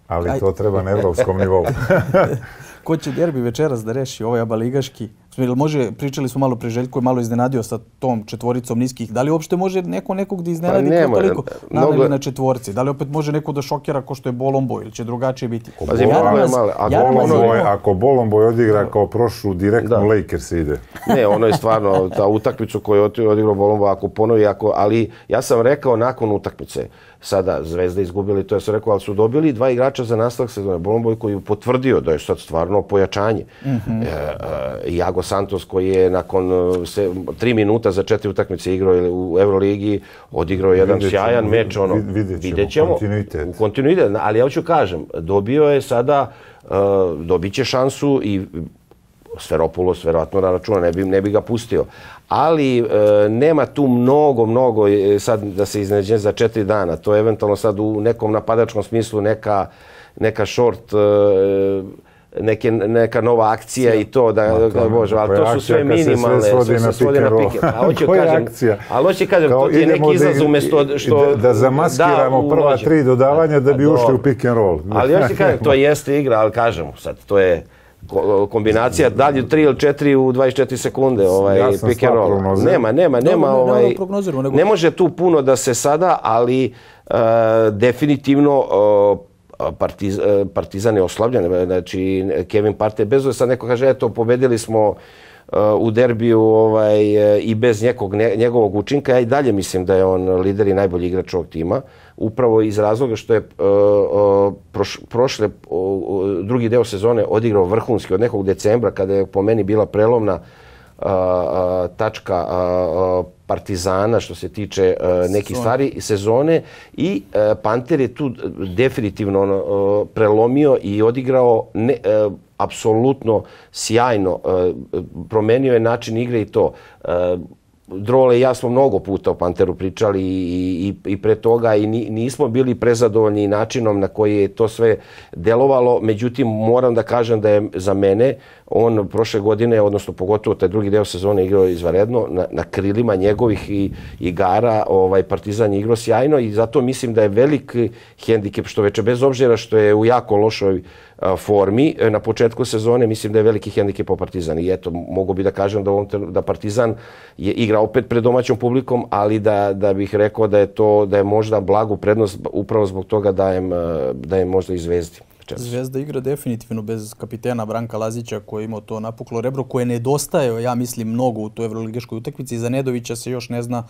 Ali to treba na evropskom nivou. Ko će derbi večeras da reši ovaj aba ligaški? Jel može, pričali smo malo pre Željko je malo iznenadio sa tom četvoricom niskih. Da li uopšte može neko nekog da iznenadi Pa ne toliko Mnogo- na četvorci? Da li opet može neko da šokira ko što je Bolombo ili će drugačije biti? Pazi, Jaramaz- malo je male, a Jaramaz je Bolonboj, imao- ako Bolonboj odigra kao prošlu, direktno Da. Lakers ide. Ne, ono je stvarno ta utakmicu koju je odigrao Bolombo, ako ponovi, ako, ali ja sam rekao nakon utakmice, sada Zvezda izgubili, to ja sam rekao, ali su dobili dva igrača za nastavak sezone. Bolomboj koji je potvrdio da je sad stvarno pojačanje. Mm e, e, Jago Santos koji je nakon e, se, tri minuta za četiri utakmice igrao u Euroligi, odigrao jedan Vidjet sjajan meč. Ono, vid- vidjet ćemo, vidjet ćemo. kontinuitet. U kontinuitet, ali ja hoću kažem, dobio je sada, uh, dobit će šansu i Sferopulos verovatno na računa, ne bi, ne bi ga pustio. Ali e, nema tu mnogo, mnogo e, sad da se izneđe za četiri dana. To je eventualno sad u nekom napadačkom smislu neka, neka short, e, neke, neka nova akcija i to da, to da bože, ali to su sve se sve minimalne, svodi sve na se svodi na pike. A hoću Koja kažem, akcija? ali hoću kažem, Kao to ti je neki da- izlaz umjesto što... da, da zamaskiramo u prva nođe. tri dodavanja da bi ušli u pick and roll. Ali još ti kažem, to jeste igra, ali kažemo sad, to je kombinacija dalje 3 ili 4 u 24 sekunde ovaj Ja pick and roll. prognozer. Nema, nema, Dobro, nema ne, ne, ovaj ne nego- ne može tu puno da se sada, ali e, definitivno e, partiz, e, Partizan je oslabljen, znači Kevin Parte bez obzira sad neko kaže eto pobedili smo e, u derbiju ovaj, i bez njegov, njegovog učinka. Ja i dalje mislim da je on lider i najbolji igrač ovog tima. Upravo iz razloga što je e, e, proš, prošle drugi deo sezone odigrao vrhunski od nekog decembra kada je po meni bila prelovna a, tačka Partizana što se tiče nekih stvari sezone i Panter je tu definitivno ono, prelomio i odigrao ne, apsolutno sjajno. Promenio je način igre i to. Drole i ja smo mnogo puta o Panteru pričali i, i, i pre toga i nismo bili prezadovoljni načinom na koji je to sve delovalo. Međutim, moram da kažem da je za mene on prošle godine, odnosno pogotovo taj drugi deo sezone igrao izvaredno, na, na krilima njegovih i, igara ovaj, Partizan je igrao sjajno i zato mislim da je velik hendikep što veče, bez obzira što je u jako lošoj formi e, na početku sezone, mislim da je veliki hendikep po Partizan. I eto, mogu bi da kažem da, ovom, da Partizan je igra opet pred domaćom publikom, ali da, da bih rekao da je to da je možda blagu prednost upravo zbog toga da je, da je možda i zvezdi. Zvezda igra definitivno bez kapitena Branka Lazića koji je imao to napuklo rebro koje nedostaje, ja mislim, mnogo u toj evroligaškoj utakmici. Za Nedovića se još ne zna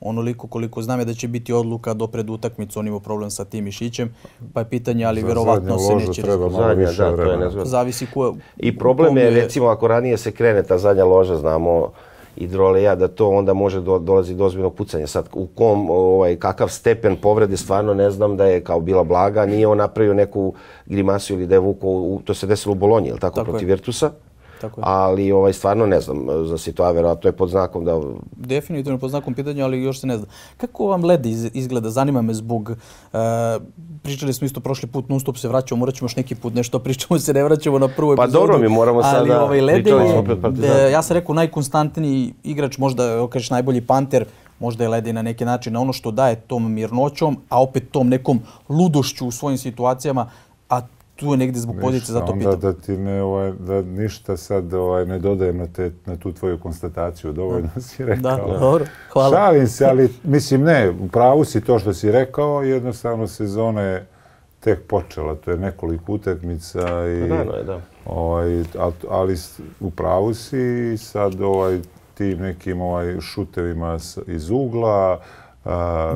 onoliko koliko znam je da će biti odluka do pred utakmicu, on ima problem sa tim mišićem, pa je pitanje, ali verovatno se neće... Treba malo više da, vremena. Je Zavisi ko, I problem je, recimo, ako ranije se krene ta zadnja loža, znamo, i droleja da to onda može do, dolazi do ozbiljnog pucanja. Sad u kom ovaj kakav stepen povrede stvarno ne znam da je kao bila blaga, nije on napravio neku grimasu ili da je vuko, to se desilo u Bolonji, je tako, tako protiv je. Virtusa. Tako je. Ali ovaj, stvarno ne znam za situaciju, verovatno je pod znakom da... Definitivno pod znakom pitanja, ali još se ne zna. Kako vam led izgleda? Zanima me zbog... Uh, pričali smo isto prošli put, non stop se vraćamo, morat ćemo još neki put nešto pričamo, se ne vraćamo na prvu pa epizodu. Pa dobro, mi moramo sada... Ali ovaj led je, ja sam rekao, najkonstantniji igrač, možda kažeš najbolji panter, možda je Ledi na neki način na ono što daje tom mirnoćom, a opet tom nekom ludošću u svojim situacijama, tu je negdje zbog pozicije, zato pitam. Onda da ti ne, ovaj, da ništa sad ovaj, ne dodajem na, te, na tu tvoju konstataciju, dovoljno si rekao. Da, dobro, hvala. Šalim se, ali mislim ne, u pravu si to što si rekao, jednostavno sezona je tek počela, to je nekoliko utakmica i... Da, da, da. Ovaj, ali u pravu si sad ovaj, tim nekim ovaj, šutevima iz ugla,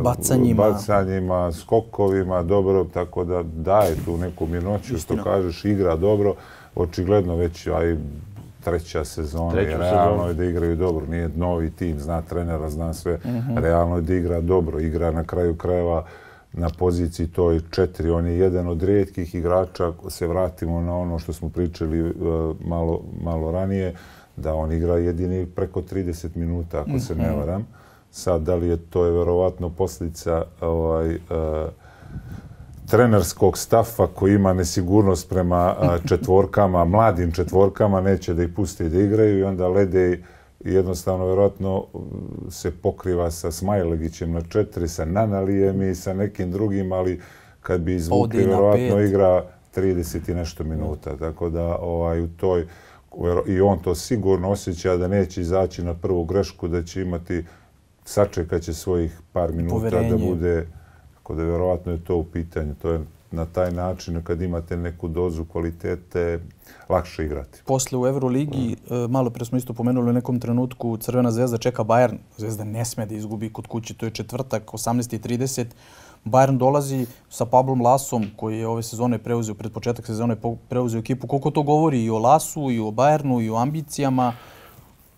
bacanjima. bacanjima, skokovima, dobro, tako da daje tu neku mirnoću, što kažeš, igra dobro, očigledno već aj treća sezona Treću realno je da igraju dobro, nije novi tim, zna trenera, zna sve, mm -hmm. realno je da igra dobro, igra na kraju krajeva na poziciji toj četiri, on je jedan od rijetkih igrača, ako se vratimo na ono što smo pričali uh, malo, malo ranije, da on igra jedini preko 30 minuta, ako mm -hmm. se ne varam. Sad, da li je to je verovatno posljedica ovaj, uh, trenerskog stafa koji ima nesigurnost prema uh, četvorkama, mladim četvorkama, neće da ih pusti da igraju i onda Lede jednostavno verovatno se pokriva sa Smajlegićem na četiri, sa Nanalijem i sa nekim drugim, ali kad bi izvukli, verovatno igra 30 i nešto minuta. Tako da ovaj, u toj, i on to sigurno osjeća da neće izaći na prvu grešku, da će imati sačekat će svojih par minuta Poverenje. da bude, tako da vjerovatno je to u pitanju. To je na taj način, kad imate neku dozu kvalitete, lakše igrati. Posle u Euroligi, mm. malo pre smo isto pomenuli u nekom trenutku, Crvena zvezda čeka Bayern. Zvezda ne sme da izgubi kod kuće, to je četvrtak, 18.30. Bayern dolazi sa Pablom Lasom, koji je ove sezone preuzeo, pred početak sezone preuzeo ekipu. Koliko to govori i o Lasu, i o Bayernu, i o ambicijama?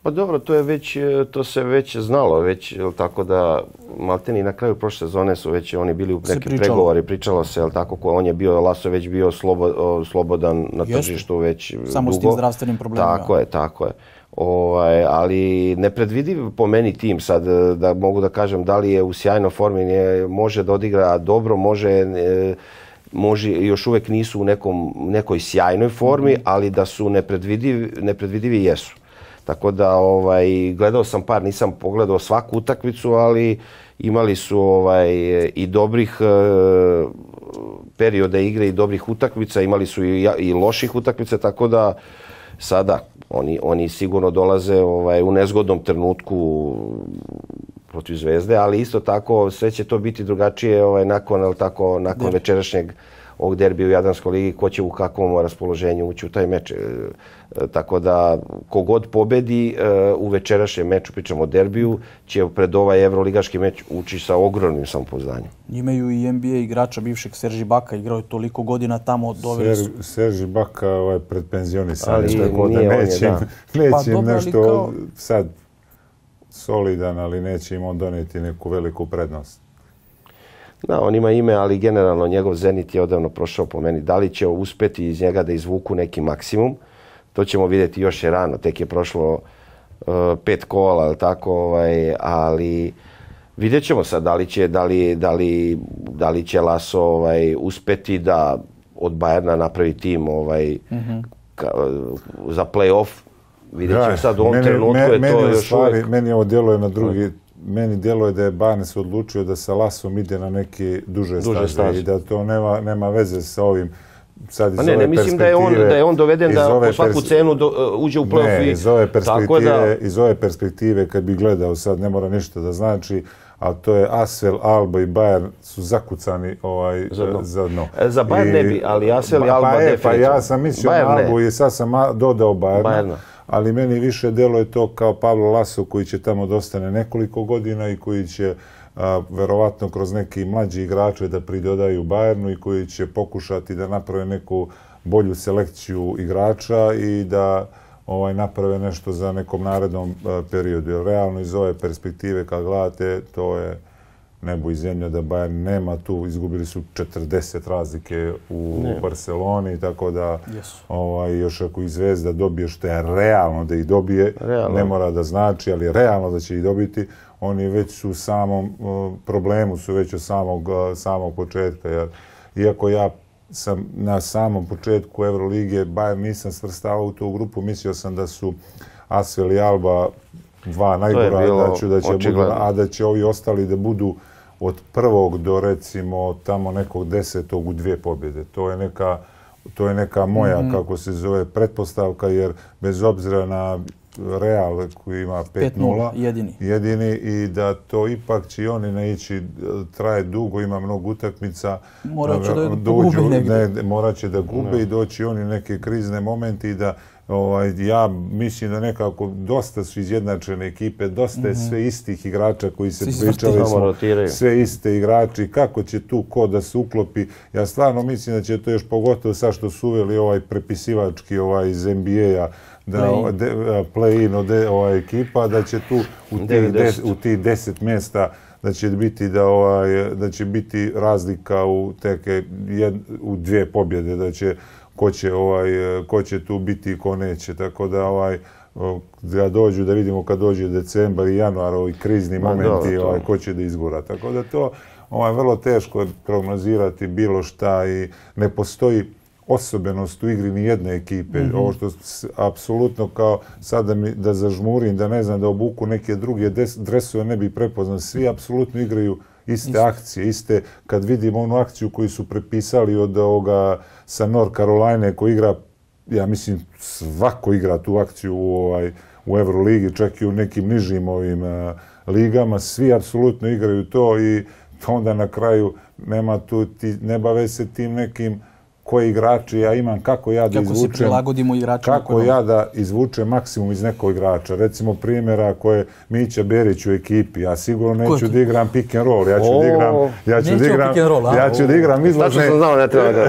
Pa dobro, to je već, e, to se već znalo, već, jel tako da, Malteni na kraju prošle sezone su već oni bili u nekim pregovori, pričalo se, jel tako, ko on je bio, Laso već bio slobo, slobodan na Jeste. tržištu već Samo dugo. s tim zdravstvenim problemima. Tako je, tako je. Ovaj, ali nepredvidiv po meni tim sad, e, da mogu da kažem da li je u sjajnoj formi, je, može da odigra dobro, može, e, može još uvek nisu u nekom, nekoj sjajnoj formi, -hmm. ali da su nepredvidivi, nepredvidivi jesu. Tako da ovaj gledao sam par, nisam pogledao svaku utakmicu, ali imali su ovaj i dobrih e, perioda igre i dobrih utakmica, imali su i, i loših utakmica, tako da sada oni oni sigurno dolaze ovaj u nezgodnom trenutku protiv Zvezde, ali isto tako sve će to biti drugačije ovaj nakon al tako nakon večerašnjeg ovog derbija u Jadranskoj ligi, ko će u kakvom raspoloženju ući u taj meč. E, tako da, kogod pobedi e, u večerašnjem meču, pričamo o derbiju, će pred ovaj evroligaški meč ući sa ogromnim samopoznanjem. Imaju i NBA igrača bivšeg Serži Baka, igrao je toliko godina tamo, doveli su. Ser, Serži Baka ovaj, pred penzionisanjem, Ali tako da je, neće, im- da. neće Pa nešto kao- sad solidan, ali neće im on donijeti neku veliku prednost. Da, on ima ime, ali generalno njegov Zenit je odavno prošao po meni. Da li će uspeti iz njega da izvuku neki maksimum, to ćemo vidjeti još je rano. Tek je prošlo uh, pet kola, ali tako, ovaj, ali vidjet ćemo sad da li će, da li, da li, da li će Laso ovaj, uspeti da od Bajerna napravi tim ovaj, ka, za play-off. Vidjet ćemo sad u ovom meni, trenutku me- je meni to u još stvari, uvijek... Meni ovo djeluje na drugi, meni djeluje da je Barnes odlučio da sa Lasom ide na neke duže, Duže staze, staze. i da to nema, nema veze sa ovim sad iz Pa ne, ove ne mislim da je on, da je on doveden da po svaku cenu do, uh, uđe u play-off Ne, i iz ove perspektive, da iz ove perspektive kad bi gledao sad ne mora ništa da znači, a to je Asvel, Alba i Bayern su zakucani ovaj, Za dno. za dno. E, za Bayern ne bi, ali Asvel i Pa- Alba pa, e, pa ja sam mislio Bayern na ne. Albu i sad sam dodao Bayerna, Bayerna. ali meni više delo je to kao Pablo Laso koji će tamo da ostane nekoliko godina i koji će a, verovatno kroz neki mlađi igrače da pridodaju Bayernu i koji će pokušati da naprave neku bolju selekciju igrača i da ovaj naprave nešto za nekom narednom a, periodu. Jer realno iz ove perspektive kad gledate, to je nebo i zemlja da Bayern nema tu, izgubili su 40 razlike u Barceloni, tako da Jesu. ovaj, još ako i Zvezda dobije što je realno da ih dobije, Realno. ne mora da znači, ali realno da će ih dobiti, oni već su u samom uh, problemu, su već od samog, uh, samog početka. Jer, iako ja sam na samom početku Euroligije Bayern nisam svrstavao u tu grupu, mislio sam da su Asvel i Alba dva najgora, da, ću, da će budu, a da će ovi ostali da budu od prvog do recimo tamo nekog desetog u dvije pobjede. To je neka, to je neka moja, Mhm. kako se zove, pretpostavka, jer bez obzira na Real koji ima 5-0, 5:0, jedini. jedini i da to ipak će oni ne ići, traje dugo, ima mnogo utakmica. Morat će da dođu- pogube negdje. Ne, morat će da gube i doći oni neke krizne momenti i da ovaj, ja mislim da nekako dosta su izjednačene ekipe, dosta je sve istih igrača koji se Svi pričali smo, rotiraju. sve iste igrači, kako će tu ko da se uklopi. Ja stvarno mislim da će to još pogotovo sad što su uveli ovaj prepisivački ovaj iz NBA-a da Play-in. od ova ekipa, da će tu u tih, 90. des, u tih deset mjesta da će biti da ovaj da će biti razlika u teke jed, u dvije pobjede da će ko će ovaj ko će tu biti i ko neće tako da ovaj da dođu da vidimo kad dođe decembar i januar ovi krizni Ma, momenti ovaj ko će da izgura tako da to ovaj vrlo teško je prognozirati bilo šta i ne postoji osobenost u igri ni jedne ekipe. Mhm. Ovo što apsolutno kao sad da, mi, da zažmurim, da ne znam, da obuku neke druge des, dresove ne bi prepoznao. Svi apsolutno igraju iste akcije, iste, kad vidimo onu akciju koju su prepisali od ovoga sa North Caroline koji igra, ja mislim, svako igra tu akciju u, ovaj, u Euroligi, čak i u nekim nižim ovim a, ligama, svi apsolutno igraju to i onda na kraju nema tu, ti, ne bave se tim nekim koji igrači ja imam, kako ja da Kako se izvučem, prilagodimo igračima kako koje ja da izvučem maksimum iz nekog igrača. Recimo primjera ako je Mića Berić u ekipi, ja sigurno neću da igram pick and roll, ja ću O, da igram, ja ću da igram, pick and roll, ja ću da igram izlazne, Tačno sam znao, ne treba da...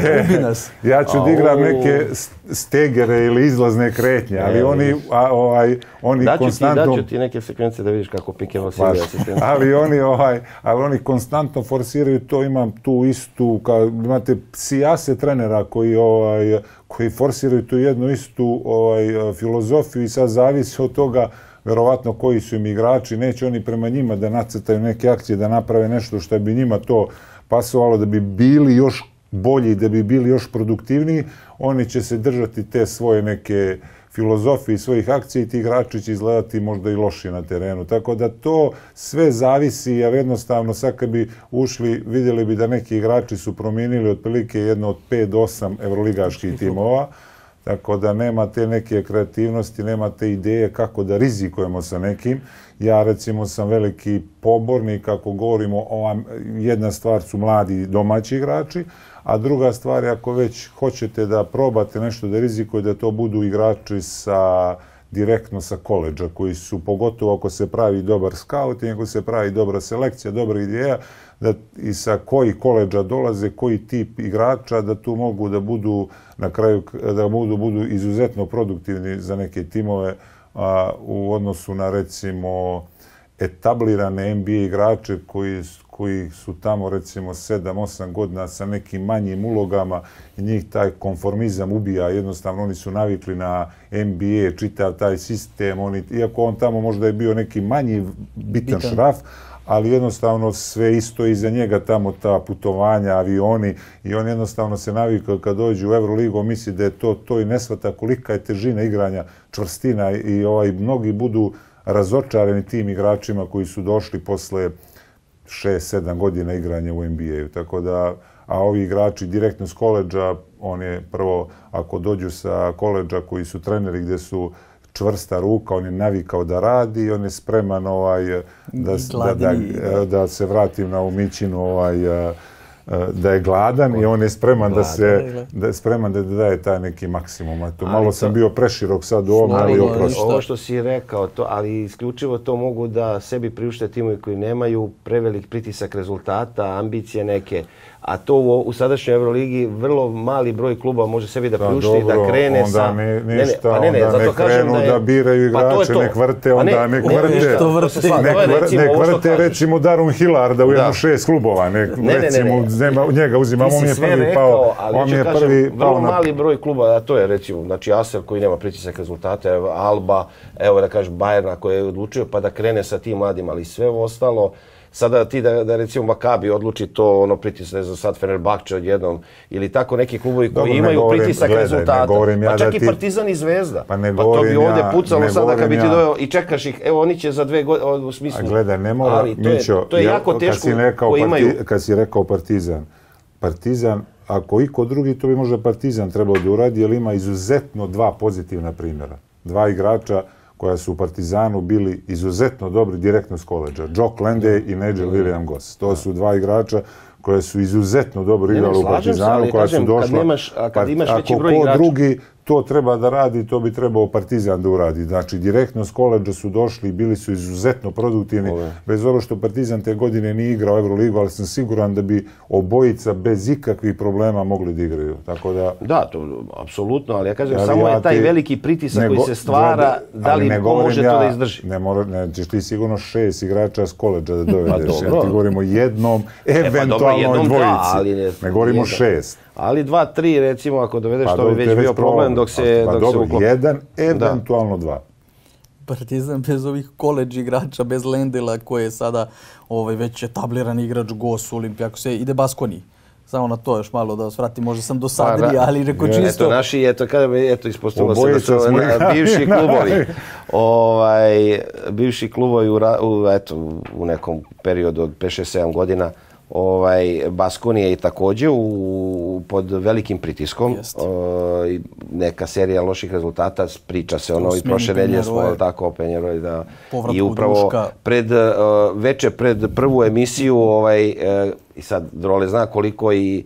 Ja ću da igram neke stegere ili izlazne kretnje, ali E, oni, a, ovaj, oni Daću ti, konstantno... daću ti neke sekvence da vidiš kako Pique Baš. Vasilija asistent. ali oni ovaj, ali oni konstantno forsiraju to, imam tu istu, kao imate sijase trenera koji ovaj koji forsiraju tu jednu istu ovaj filozofiju i sad zavisi od toga verovatno koji su im igrači, neće oni prema njima da nacrtaju neke akcije, da naprave nešto što bi njima to pasovalo, da bi bili još bolji, da bi bili još produktivniji, oni će se držati te svoje neke uh, i svojih akcija i ti igrači će izgledati možda i loši na terenu. Tako da to sve zavisi, jer jednostavno sad kad bi ušli, vidjeli bi da neki igrači su promijenili otprilike jedno od 5 do 8 evroligaških timova, tako da nema te neke kreativnosti, nema te ideje kako da rizikujemo sa nekim. Ja recimo sam veliki pobornik, kako govorimo, ova, jedna stvar su mladi domaći igrači, A druga stvar je ako već hoćete da probate nešto da rizikuje, da to budu igrači sa direktno sa koleđa, koji su, pogotovo ako se pravi dobar scouting, ako se pravi dobra selekcija, dobra ideja, da i sa koji koleđa dolaze, koji tip igrača, da tu mogu da budu na kraju, da budu, budu izuzetno produktivni za neke timove a, u odnosu na recimo etablirane NBA igrače koji, koji su tamo recimo 7-8 godina sa nekim manjim ulogama i njih taj konformizam ubija. Jednostavno oni su navikli na NBA, čitav taj sistem. Oni, iako on tamo možda je bio neki manji bitan, bitan. šraf, ali jednostavno sve isto iza njega tamo ta putovanja, avioni i on jednostavno se navikao kad dođe u Euroligu, misli da je to to i nesvata kolika je težina igranja čvrstina i ovaj mnogi budu razočareni tim igračima koji su došli posle 6-7 godina igranja u NBA-u. Tako da, a ovi igrači direktno s koleđa, on je prvo, ako dođu sa koleđa koji su treneri gdje su čvrsta ruka, on je navikao da radi i on je spreman ovaj, da, da, da, da, se vratim na umićinu ovaj, da je gladan i on je spreman da se da je spreman da daje taj neki maksimum. Eto, malo to, sam bio preširok sad u ovom, ali oprosto. Ovo što si rekao, to, ali isključivo to mogu da sebi priušte timovi koji nemaju prevelik pritisak rezultata, ambicije neke a to u, u sadašnjoj Euroligi vrlo mali broj kluba može sebi da priušti da krene onda sa... Ne, ništa, ne, ne, ne, onda ne krenu da, je, da biraju igrače, pa to to. nek vrte, onda pa ne, nek vrte. Ne, to vrte. Nek, vr, nek vrte, recimo, Darum Hillarda u jednu šest klubova, nek, ne, recimo, ne, ne, ne. njega uzimamo, on je prvi rekao, pao. Ali on je kažem, prvi vrlo pao na... mali broj kluba, a to je, recimo, znači Aser koji nema pritisak rezultate, Alba, evo da kažeš Bayern koji je odlučio, pa da krene sa tim mladim, ali sve ostalo, sada ti da, da recimo Makabi odluči to ono pritisne za sad Fenerbahče odjednom ili tako neki klubovi koji imaju govorim, pritisak gledaj, rezultata. Ja pa čak ti, i Partizan i Zvezda. Pa, ne pa to bi ovdje ja, pucalo sada kad bi ti dojao i čekaš ih, evo oni će za dve godine, u smislu. A gledaj, ne mora, ali to, Mićo, to je jako teško koji imaju. Kad si rekao Partizan, Partizan, ako iko drugi, to bi možda Partizan trebao da uradi, jer ima izuzetno dva pozitivna primjera. Dva igrača, koja su u Partizanu bili izuzetno dobri direktno s koleđa. Jock Lende i Nigel William Goss. To su dva igrača koje su izuzetno dobro igrali u Partizanu, koja su došla... Kad nemaš, a kad imaš veći broj igrača... drugi to treba da radi, to bi trebao Partizan da uradi. Znači, direktno s koleđa su došli i bili su izuzetno produktivni. Ove. Bez ovo što Partizan te godine nije igrao Euroligu, ali sam siguran da bi obojica bez ikakvih problema mogli da igraju. Tako da... Da, to apsolutno, ali ja kažem, ali samo ja je taj te... veliki pritisak koji se stvara, da li ne može ja, to da izdrži? Ne, mora, ne, ćeš ti sigurno šest igrača s koleđa da dovedeš. pa ja ti govorimo jednom, eventualno e, pa dobro, jednom, dvojici. Da, ali ne, ne govorimo šest. Ali dva, tri, recimo, ako dovedeš, pa, to bi već bio problem dok se, pa, dok dobro, se uklop... jedan, eventualno da. dva. Partizan bez ovih koleđ igrača, bez Lendela, koji je sada ovaj, već etabliran igrač Gos, Olimpijako, sve ide Baskoni. Samo na to još malo da vas vratim, možda sam dosadili, pa, ali reko čisto... Eto, naši, eto, kada bi, eto, ispostavilo se da su bivši klubovi, ovaj, bivši klubovi u, u, eto, u nekom periodu od 5-6-7 godina, ovaj Baskonija je takođe u pod velikim pritiskom o, neka serija loših rezultata priča se ono i prošle nedelje smo tako Penjeroj da. I upravo pred uh, veče pred prvu emisiju ovaj uh, i sad Drole zna koliko i E,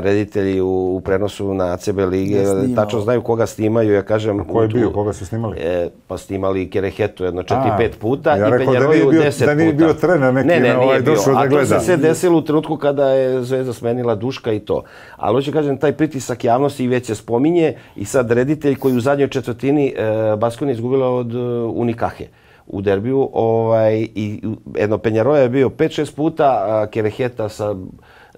reditelji u, u prenosu na ACB lige tačno znaju koga snimaju. Ja kažem, A ko je bio? Koga su snimali? E, pa snimali Kerehetu jedno četiri, A, pet puta ja i Penjeroju deset puta. Da nije bio trener neki ne, ne, ovaj došao da gleda. A to se sve desilo u trenutku kada je Zvezda smenila Duška i to. Ali hoću kažem, taj pritisak javnosti i već se spominje i sad reditelj koji u zadnjoj četvrtini e, Baskoni izgubila od uh, Unikahe u derbiju ovaj, i jedno Penjaroja je bio 5-6 puta, a Kereheta sa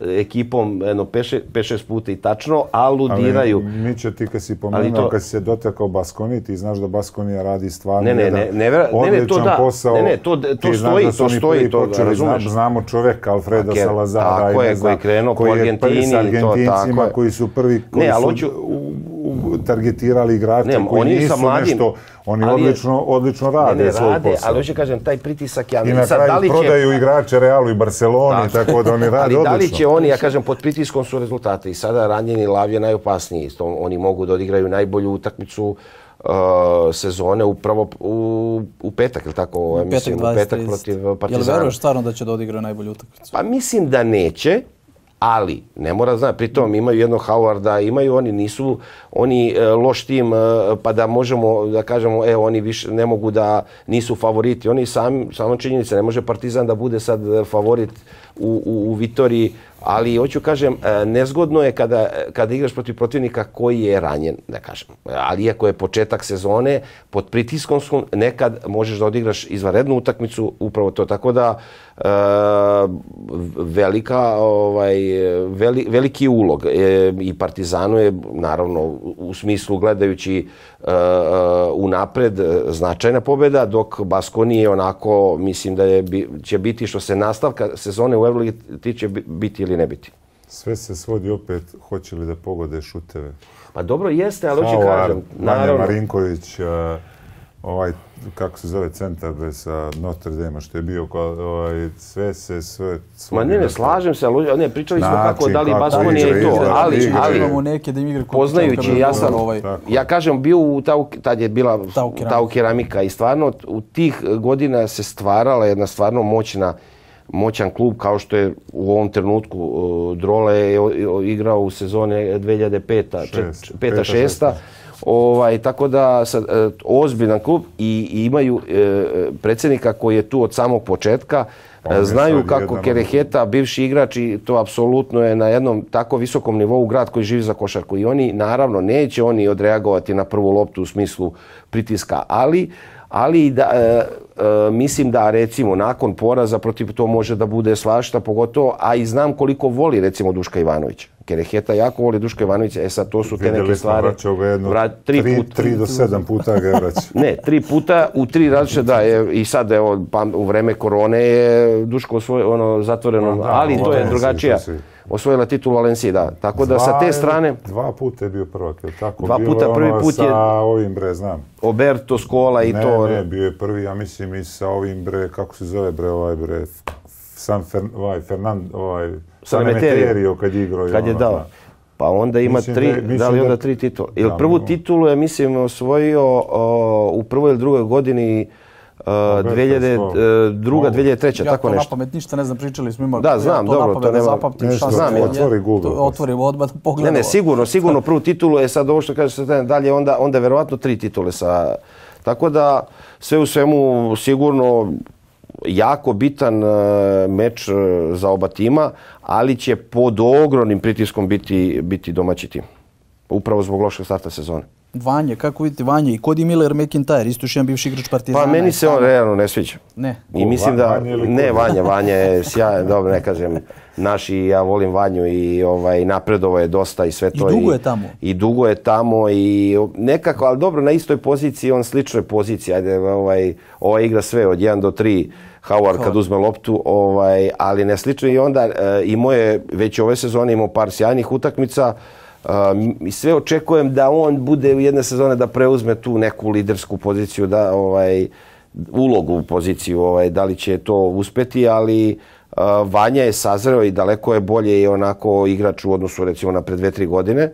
ekipom jedno 5-6 puta i tačno, aludiraju. Ali mi će ti kad si pomenuo, to... kad si se dotakao Baskoni, ti znaš da Baskonija radi stvarno ne, ne, jedan ne, ne, ne, ne, ne, to da. posao. Ne, ne, to, to stoji, to stoji, to razumeš. Znamo čoveka, Alfreda Ake, Salazara. Tako je, koji je krenuo po Argentini. Koji je to, tako je. koji su prvi, koji ne, su hoću... targetirali igrače, ne, koji nisu nešto Oni ali odlično, odlično rade ne, ne, svoj rade, posao. Ali hoće kažem, taj pritisak ja... I na kraju da li prodaju će... igrače Realu i Barceloni, da. tako da oni rade ali odlično. Ali da li će oni, ja kažem, pod pritiskom su rezultate. I sada ranjeni Lav je najopasniji. Isto, oni mogu da odigraju najbolju utakmicu uh, sezone upravo u, u petak, ili tako? U petak, mislim, 20, u petak protiv Partizana. Jel veruješ stvarno da će da odigraju najbolju utakmicu? Pa mislim da neće, ali ne mora zna, pritom imaju jednog Howarda, imaju oni, nisu oni e, loš tim, e, pa da možemo da kažemo, e, oni više ne mogu da nisu favoriti. Oni sami, samo činjenica, ne može Partizan da bude sad e, favorit u, u, u Vitoriji, ali hoću kažem, e, nezgodno je kada, kada igraš protiv protivnika koji je ranjen, da kažem. Ali iako je početak sezone, pod pritiskom su, nekad možeš da odigraš izvanrednu utakmicu, upravo to. Tako da, e, velika, ovaj, veli, veliki ulog e, i Partizanu je, naravno, u smislu gledajući e, e u napred značajna pobjeda, dok Baskoni je onako, mislim da je, će biti što se nastavka sezone u Euroligi tiče biti ili ne biti. Sve se svodi opet, hoće li da pogode šuteve? Pa dobro jeste, ali hoće kažem. Naravno. Marinković, ovaj, kako se zove centar bez Notre Dame, što je bio, ovaj, sve se, sve... Ma ne, ne, slažem se, ali ne, pričali smo kako, da li Baskoni je to, ali, ali, imamo neke da im igra poznajući, ja sam, ovaj, ja kažem, bio u tau, tad je bila tau keramika i stvarno u tih godina se stvarala jedna stvarno moćna moćan klub kao što je u ovom trenutku uh, Drole je igrao u sezone 2005 5 6 Ovaj, tako da sad, uh, ozbiljan klub i, i imaju uh, predsjednika koji je tu od samog početka. Pa znaju kako Kereheta, bivši igrač i to apsolutno je na jednom tako visokom nivou grad koji živi za košarku. I oni, naravno, neće oni odreagovati na prvu loptu u smislu pritiska, ali uh, ali da, e, e, mislim da recimo nakon poraza protiv to može da bude svašta, pogotovo, a i znam koliko voli recimo Duška Ivanovića. Kereheta jako voli Duška Ivanovića, e sad to su te neke stvari. Vidjeli smo jedno, vrat, tri, tri, put, tri do sedam puta ga vraća. ne, tri puta, u tri različite, da, je, i sad evo, pa, u vreme korone je Duško svoj, ono, zatvoreno, da, ali to je drugačija. To osvojila titul Valenciji, da. Tako da sa te strane... Dva puta je bio prvak, je tako? Dva puta, prvi ono put je... Sa ovim bre, znam. Oberto, Skola i ne, to... Ne, ne, bio je prvi, ja mislim, i sa ovim bre, kako se zove bre, ovaj bre, San Fer, ovaj, Fernand, ovaj... San Meterio kad je igrao. Kad je ono, dao. Pa onda ima mislim tri, da, da li onda da, tri titula? Ili prvu titulu je, mislim, osvojio o, u prvoj ili drugoj godini 2002. 2003. Ja tako nešto. Ja to napamet ništa ne znam, pričali smo imali. Da, znam, ja to dobro, to nema. Zapamtim, nešto, znam, je. Otvori Google. Otvorim odmah, pogledamo. Ne, ne, sigurno, sigurno prvu titulu je sad ovo što kaže se dalje, onda, onda verovatno tri titule sa... Tako da, sve u svemu, sigurno, jako bitan uh, meč uh, za oba tima, ali će pod ogromnim pritiskom biti, biti domaći tim. Upravo zbog lošeg starta sezone. Vanje, kako vidite Vanje i Cody Miller McIntyre, isto još jedan bivši igrač Partizana. Pa meni se on realno ne sviđa. Ne. I mislim da, ne Vanje, Vanje je sjajan, dobro ne kažem, naši, ja volim Vanju i ovaj, napredovo je dosta i sve to. I dugo je tamo. I, dugo je tamo i nekako, ali dobro, na istoj poziciji, on sličnoj poziciji, ajde, ovaj, ovaj igra sve od 1 do 3, Howard kad uzme loptu, ovaj, ali ne slično i onda e, i moje već ove sezone imao par sjajnih utakmica, i sve očekujem da on bude u jedne sezone da preuzme tu neku lidersku poziciju, da ovaj ulogu u poziciju, ovaj, da li će to uspeti, ali uh, Vanja je sazreo i daleko je bolje i onako igrač u odnosu recimo na pre dve, tri godine.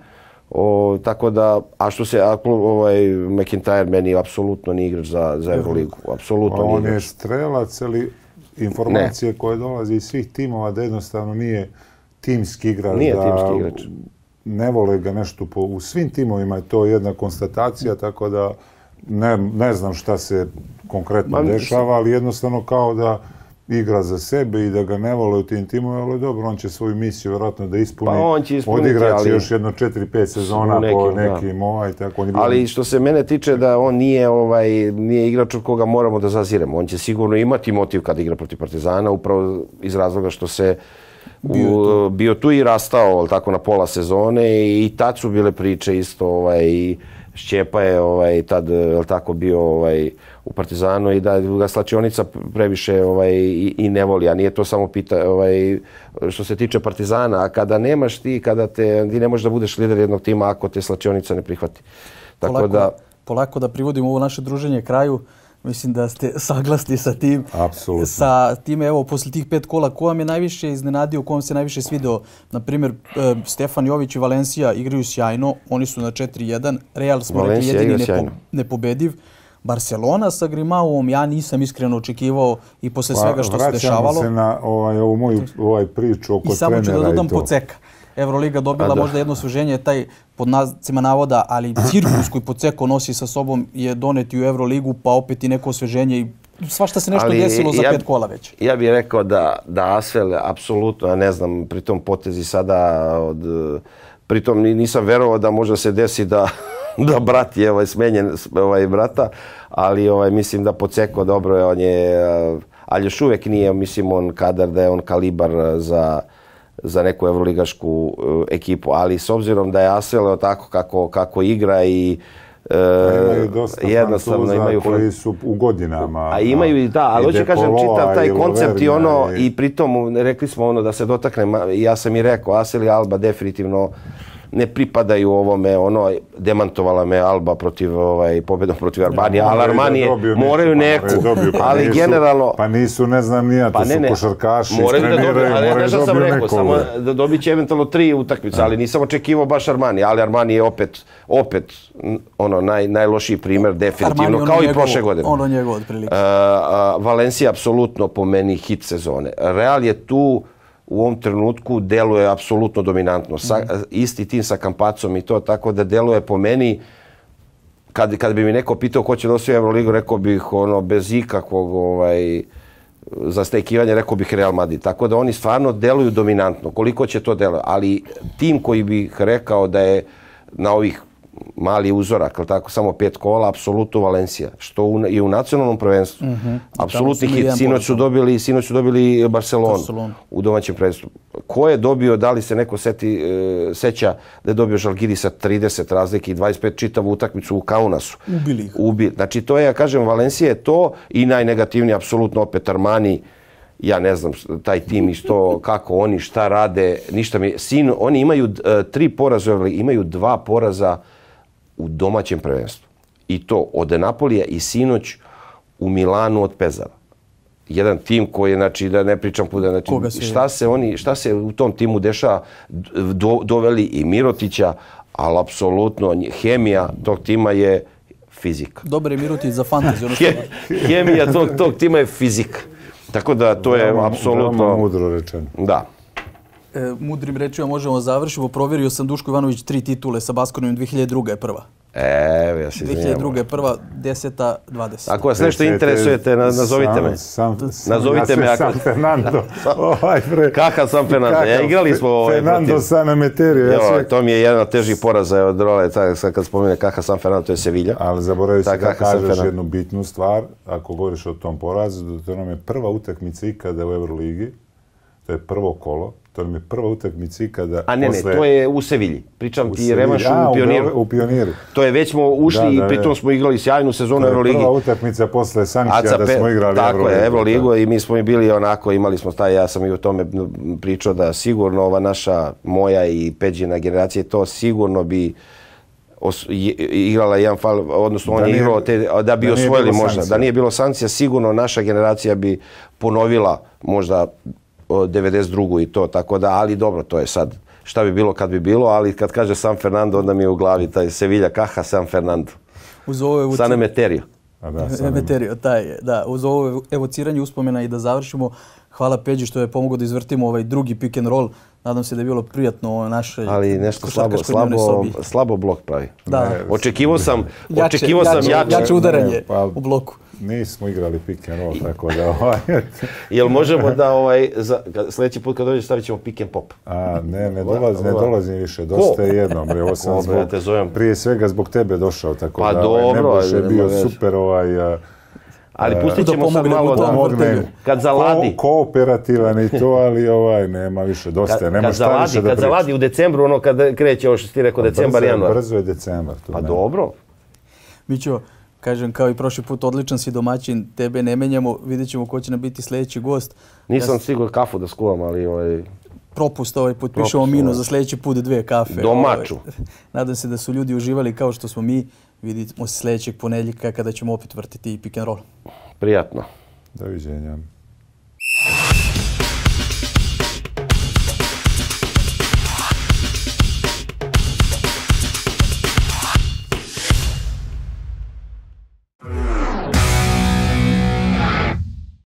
O, tako da, a što se, a, ovaj, McIntyre meni apsolutno nije igrač za, za Euroligu. Apsolutno nije On je strelac, ali informacije ne. koje dolaze iz svih timova da jednostavno nije timski igrač. Nije da, timski igrač ne vole ga nešto po, u svim timovima je to jedna konstatacija, tako da ne, ne znam šta se konkretno Ma, dešava, ali jednostavno kao da igra za sebe i da ga ne vole u tim timovima, ali dobro, on će svoju misiju vjerojatno da ispuni. Pa on će ispuniti, Odigraće ali... još jedno 4-5 sezona nekim, po nekim ovaj, tako. On ali što se mene tiče da on nije ovaj nije igrač od koga moramo da zaziremo. On će sigurno imati motiv kad igra protiv Partizana, upravo iz razloga što se bio tu. bio tu i rastao tako na pola sezone i tad su bile priče isto ovaj Šćepa je ovaj tad el tako bio ovaj u Partizanu i da ga slačionica previše ovaj i, i ne voli a nije to samo pita ovaj što se tiče Partizana a kada nemaš ti kada te ti ne možeš da budeš lider jednog tima ako te slačionica ne prihvati tako polako, da polako da privodimo ovo naše druženje kraju Mislim da ste saglasni sa tim. Apsolutno. Sa tim, evo, posle tih pet kola, ko vam je najviše iznenadio, ko vam se najviše svidio? Naprimjer, e, Stefan Jović i Valencija igraju sjajno, oni su na 4-1, Real smo rekli jedini nepo, nepobediv. Barcelona sa Grimaovom, ja nisam iskreno očekivao i posle svega što se dešavalo. Vraćamo se na ovaj, ovu moju ovaj priču oko I samo ću da trenera dodam i to. Poceka. Euroliga dobila A da. možda jedno osveženje, taj pod nazicima navoda, ali cirkus koji Poceko nosi sa sobom je doneti u Euroligu, pa opet i neko osveženje i svašta se nešto Ali desilo za ja- pet kola već. Ja bih rekao da, da Asvel, apsolutno, ja ne znam, pri tom potezi sada, od, pritom ni- nisam verovao da može se desi da, da brat je ovaj, smenjen ovaj, brata, ali ovaj, mislim da Poceko dobro je, on je, ali još uvijek nije, mislim, on kadar da je on kalibar za, za neku evroligašku eh, ekipu, ali s obzirom da je Asvel tako kako, kako igra i Pa imaju dosta jednostavno imaju koji su u godinama. a imaju i da, ali i hoću kažem čitav taj i koncept i ono i pritom rekli smo ono da se dotakne, ja sam i rekao, Asel i Alba definitivno ne pripadaju ovome, ono, demantovala me Alba protiv, ovaj, pobjedom protiv Armanije, ali Moraju da Armanije moraju neku, pa dobiju, pa ali nisu- generalno, Pa nisu, ne znam nija, to pa ne, su ne, košarkaši, moraju da dobiju, ali ja moraju sam dobiju rekao, samo da dobit će eventualno tri utakmice, ali nisam očekivao baš Armani, ali Armani je opet, opet, ono, naj, najlošiji primjer, definitivno, Armani, ono kao i prošle godine. Ono njegovo otprilike. Uh, uh, Valencija apsolutno po meni hit sezone. Real je tu u ovom trenutku deluje apsolutno dominantno. Sa, Isti tim sa Kampacom i to, tako da deluje po meni kad, kad bi mi neko pitao ko će da osvoji Euroligu, rekao bih ono bez ikakvog ovaj, zastekivanja, rekao bih Real Madrid. Tako da oni stvarno deluju dominantno. Koliko će to deluje? Ali tim koji bih rekao da je na ovih mali uzorak, ali tako, samo pet kola, apsolutno Valencija. Što u, i u nacionalnom prvenstvu. Apsolutni su imali hit. Sinoć su dobili, sinoć su dobili Barcelonu, u domaćem prvenstvu. Ko je dobio, da li se neko seti, e, seća da je dobio Žalgiri sa 30 razlike i 25 čitavu utakmicu u Kaunasu. Ubili ih. Ubi. Znači to je, ja kažem, Valencija je to i najnegativniji apsolutno opet Armani, ja ne znam taj tim i što, kako oni, šta rade, ništa mi, sin, oni imaju e, tri poraza, imaju dva poraza u domaćem prvenstvu. I to od Napolija i sinoć u Milanu od Pezara. Jedan tim koji je, znači, da ne pričam puta, znači, Koga se- šta se oni, šta se u tom timu dešava, do, doveli i Mirotića, ali apsolutno hemija tog tima je fizika. Dobar je Mirotić za fantaziju. Ono što... He, hemija tog, tog tima je fizika. Tako da to je veoma apsolutno... mudro rečeno. Da. E, mudrim rečima možemo završiti. Proverio sam Duško Ivanović tri titule sa Baskonom 2002. je prva. Evo, ja se izvinjam. 2002. je prva, 10. 20. Ako vas nešto interesujete, na- nazovite me. Sam, sam, Nazovite ja me ako- San Fernando. ovaj bre. Kakav San Fernando? Ja, igrali smo, ovaj, Fernando protiv- San Emeterio. Ja Jo, sve... to mi je jedan od težih poraza od role, kad spomene Kaha San Fernando, to je Sevilla. Ali zaboravio Tak, da kažeš jednu bitnu stvar, ako govoriš o tom porazu, da to nam je prva utakmica ikada u Euroligi, to je prvo kolo, to nam je prva utakmica ikada A ne, ne, posle... to je u Sevilji. Pričam u ti Sevilji. revanš A, u Pioniru. U Pioniru. To je već smo ušli Da, i da, pritom da. smo igrali sjajnu sezonu To je Euroligi. prva utakmica posle sankcija da smo igrali tako Euroligu. je, Euroligu i mi smo i bili onako, imali smo taj, ja sam i o tome pričao da sigurno ova naša, moja i Peđina generacija, to sigurno bi os, i- igrala jedan fal, odnosno on Da je nije- igrao te, da bi da osvojili možda. sankcija. Da nije bilo sankcija, sigurno naša generacija bi ponovila možda 92. i to, tako da, ali dobro, to je sad šta bi bilo kad bi bilo, ali kad kaže San Fernando, onda mi je u glavi taj Sevilla Caja San Fernando. Uz ovo evo... San Emeterio. A da, Emeterio, taj je, da. Uz ovo evociranje uspomena i da završimo, hvala Peđi što je pomogao da izvrtimo ovaj drugi pick and roll. Nadam se da je bilo prijatno u našoj Ali nešto slabo, slabo, sobi. slabo blok pravi. Da. Ne, Očekivao sam, Jače, očekivao sam jače, jače. jače udaranje Ne, pa- u bloku. Nismo igrali pick and roll, tako da... Ovaj, Jel možemo da ovaj, za, sljedeći put kad dođeš stavit ćemo pick and pop? A, ne, ne, dolazi, ne dolazim više, dosta je jednom. Bre, ovo sam zbog, te zovem. prije svega zbog tebe došao, tako Pa da ovaj, dobro, Nebojša je bio super ovaj... a, Ali pustit ćemo sad malo da... pomogne. Kad zaladi. Ko, kooperativan i to, ali ovaj, nema više, dosta je, Kad, nema kad šta zaladi, više da kad zaladi u decembru, ono kad kreće, ovo što ti rekao, decembar, brzo, je- januar. Brzo je decembar. Tu Pa nema. dobro. Mićo, kažem kao i prošli put, odličan si domaćin, tebe ne menjamo, vidjet ćemo ko će nam biti sljedeći gost. Nisam stigao kafu da skuvam, ali ovaj, propust ovaj put, Propust, pišemo minus ovaj. za sljedeći put dve kafe. Domaću. Ovaj, nadam se da su ljudi uživali kao što smo mi. Vidimo se sljedećeg ponedjeljka kada ćemo opet vrtiti pick and roll. prijatno. Doviđenja.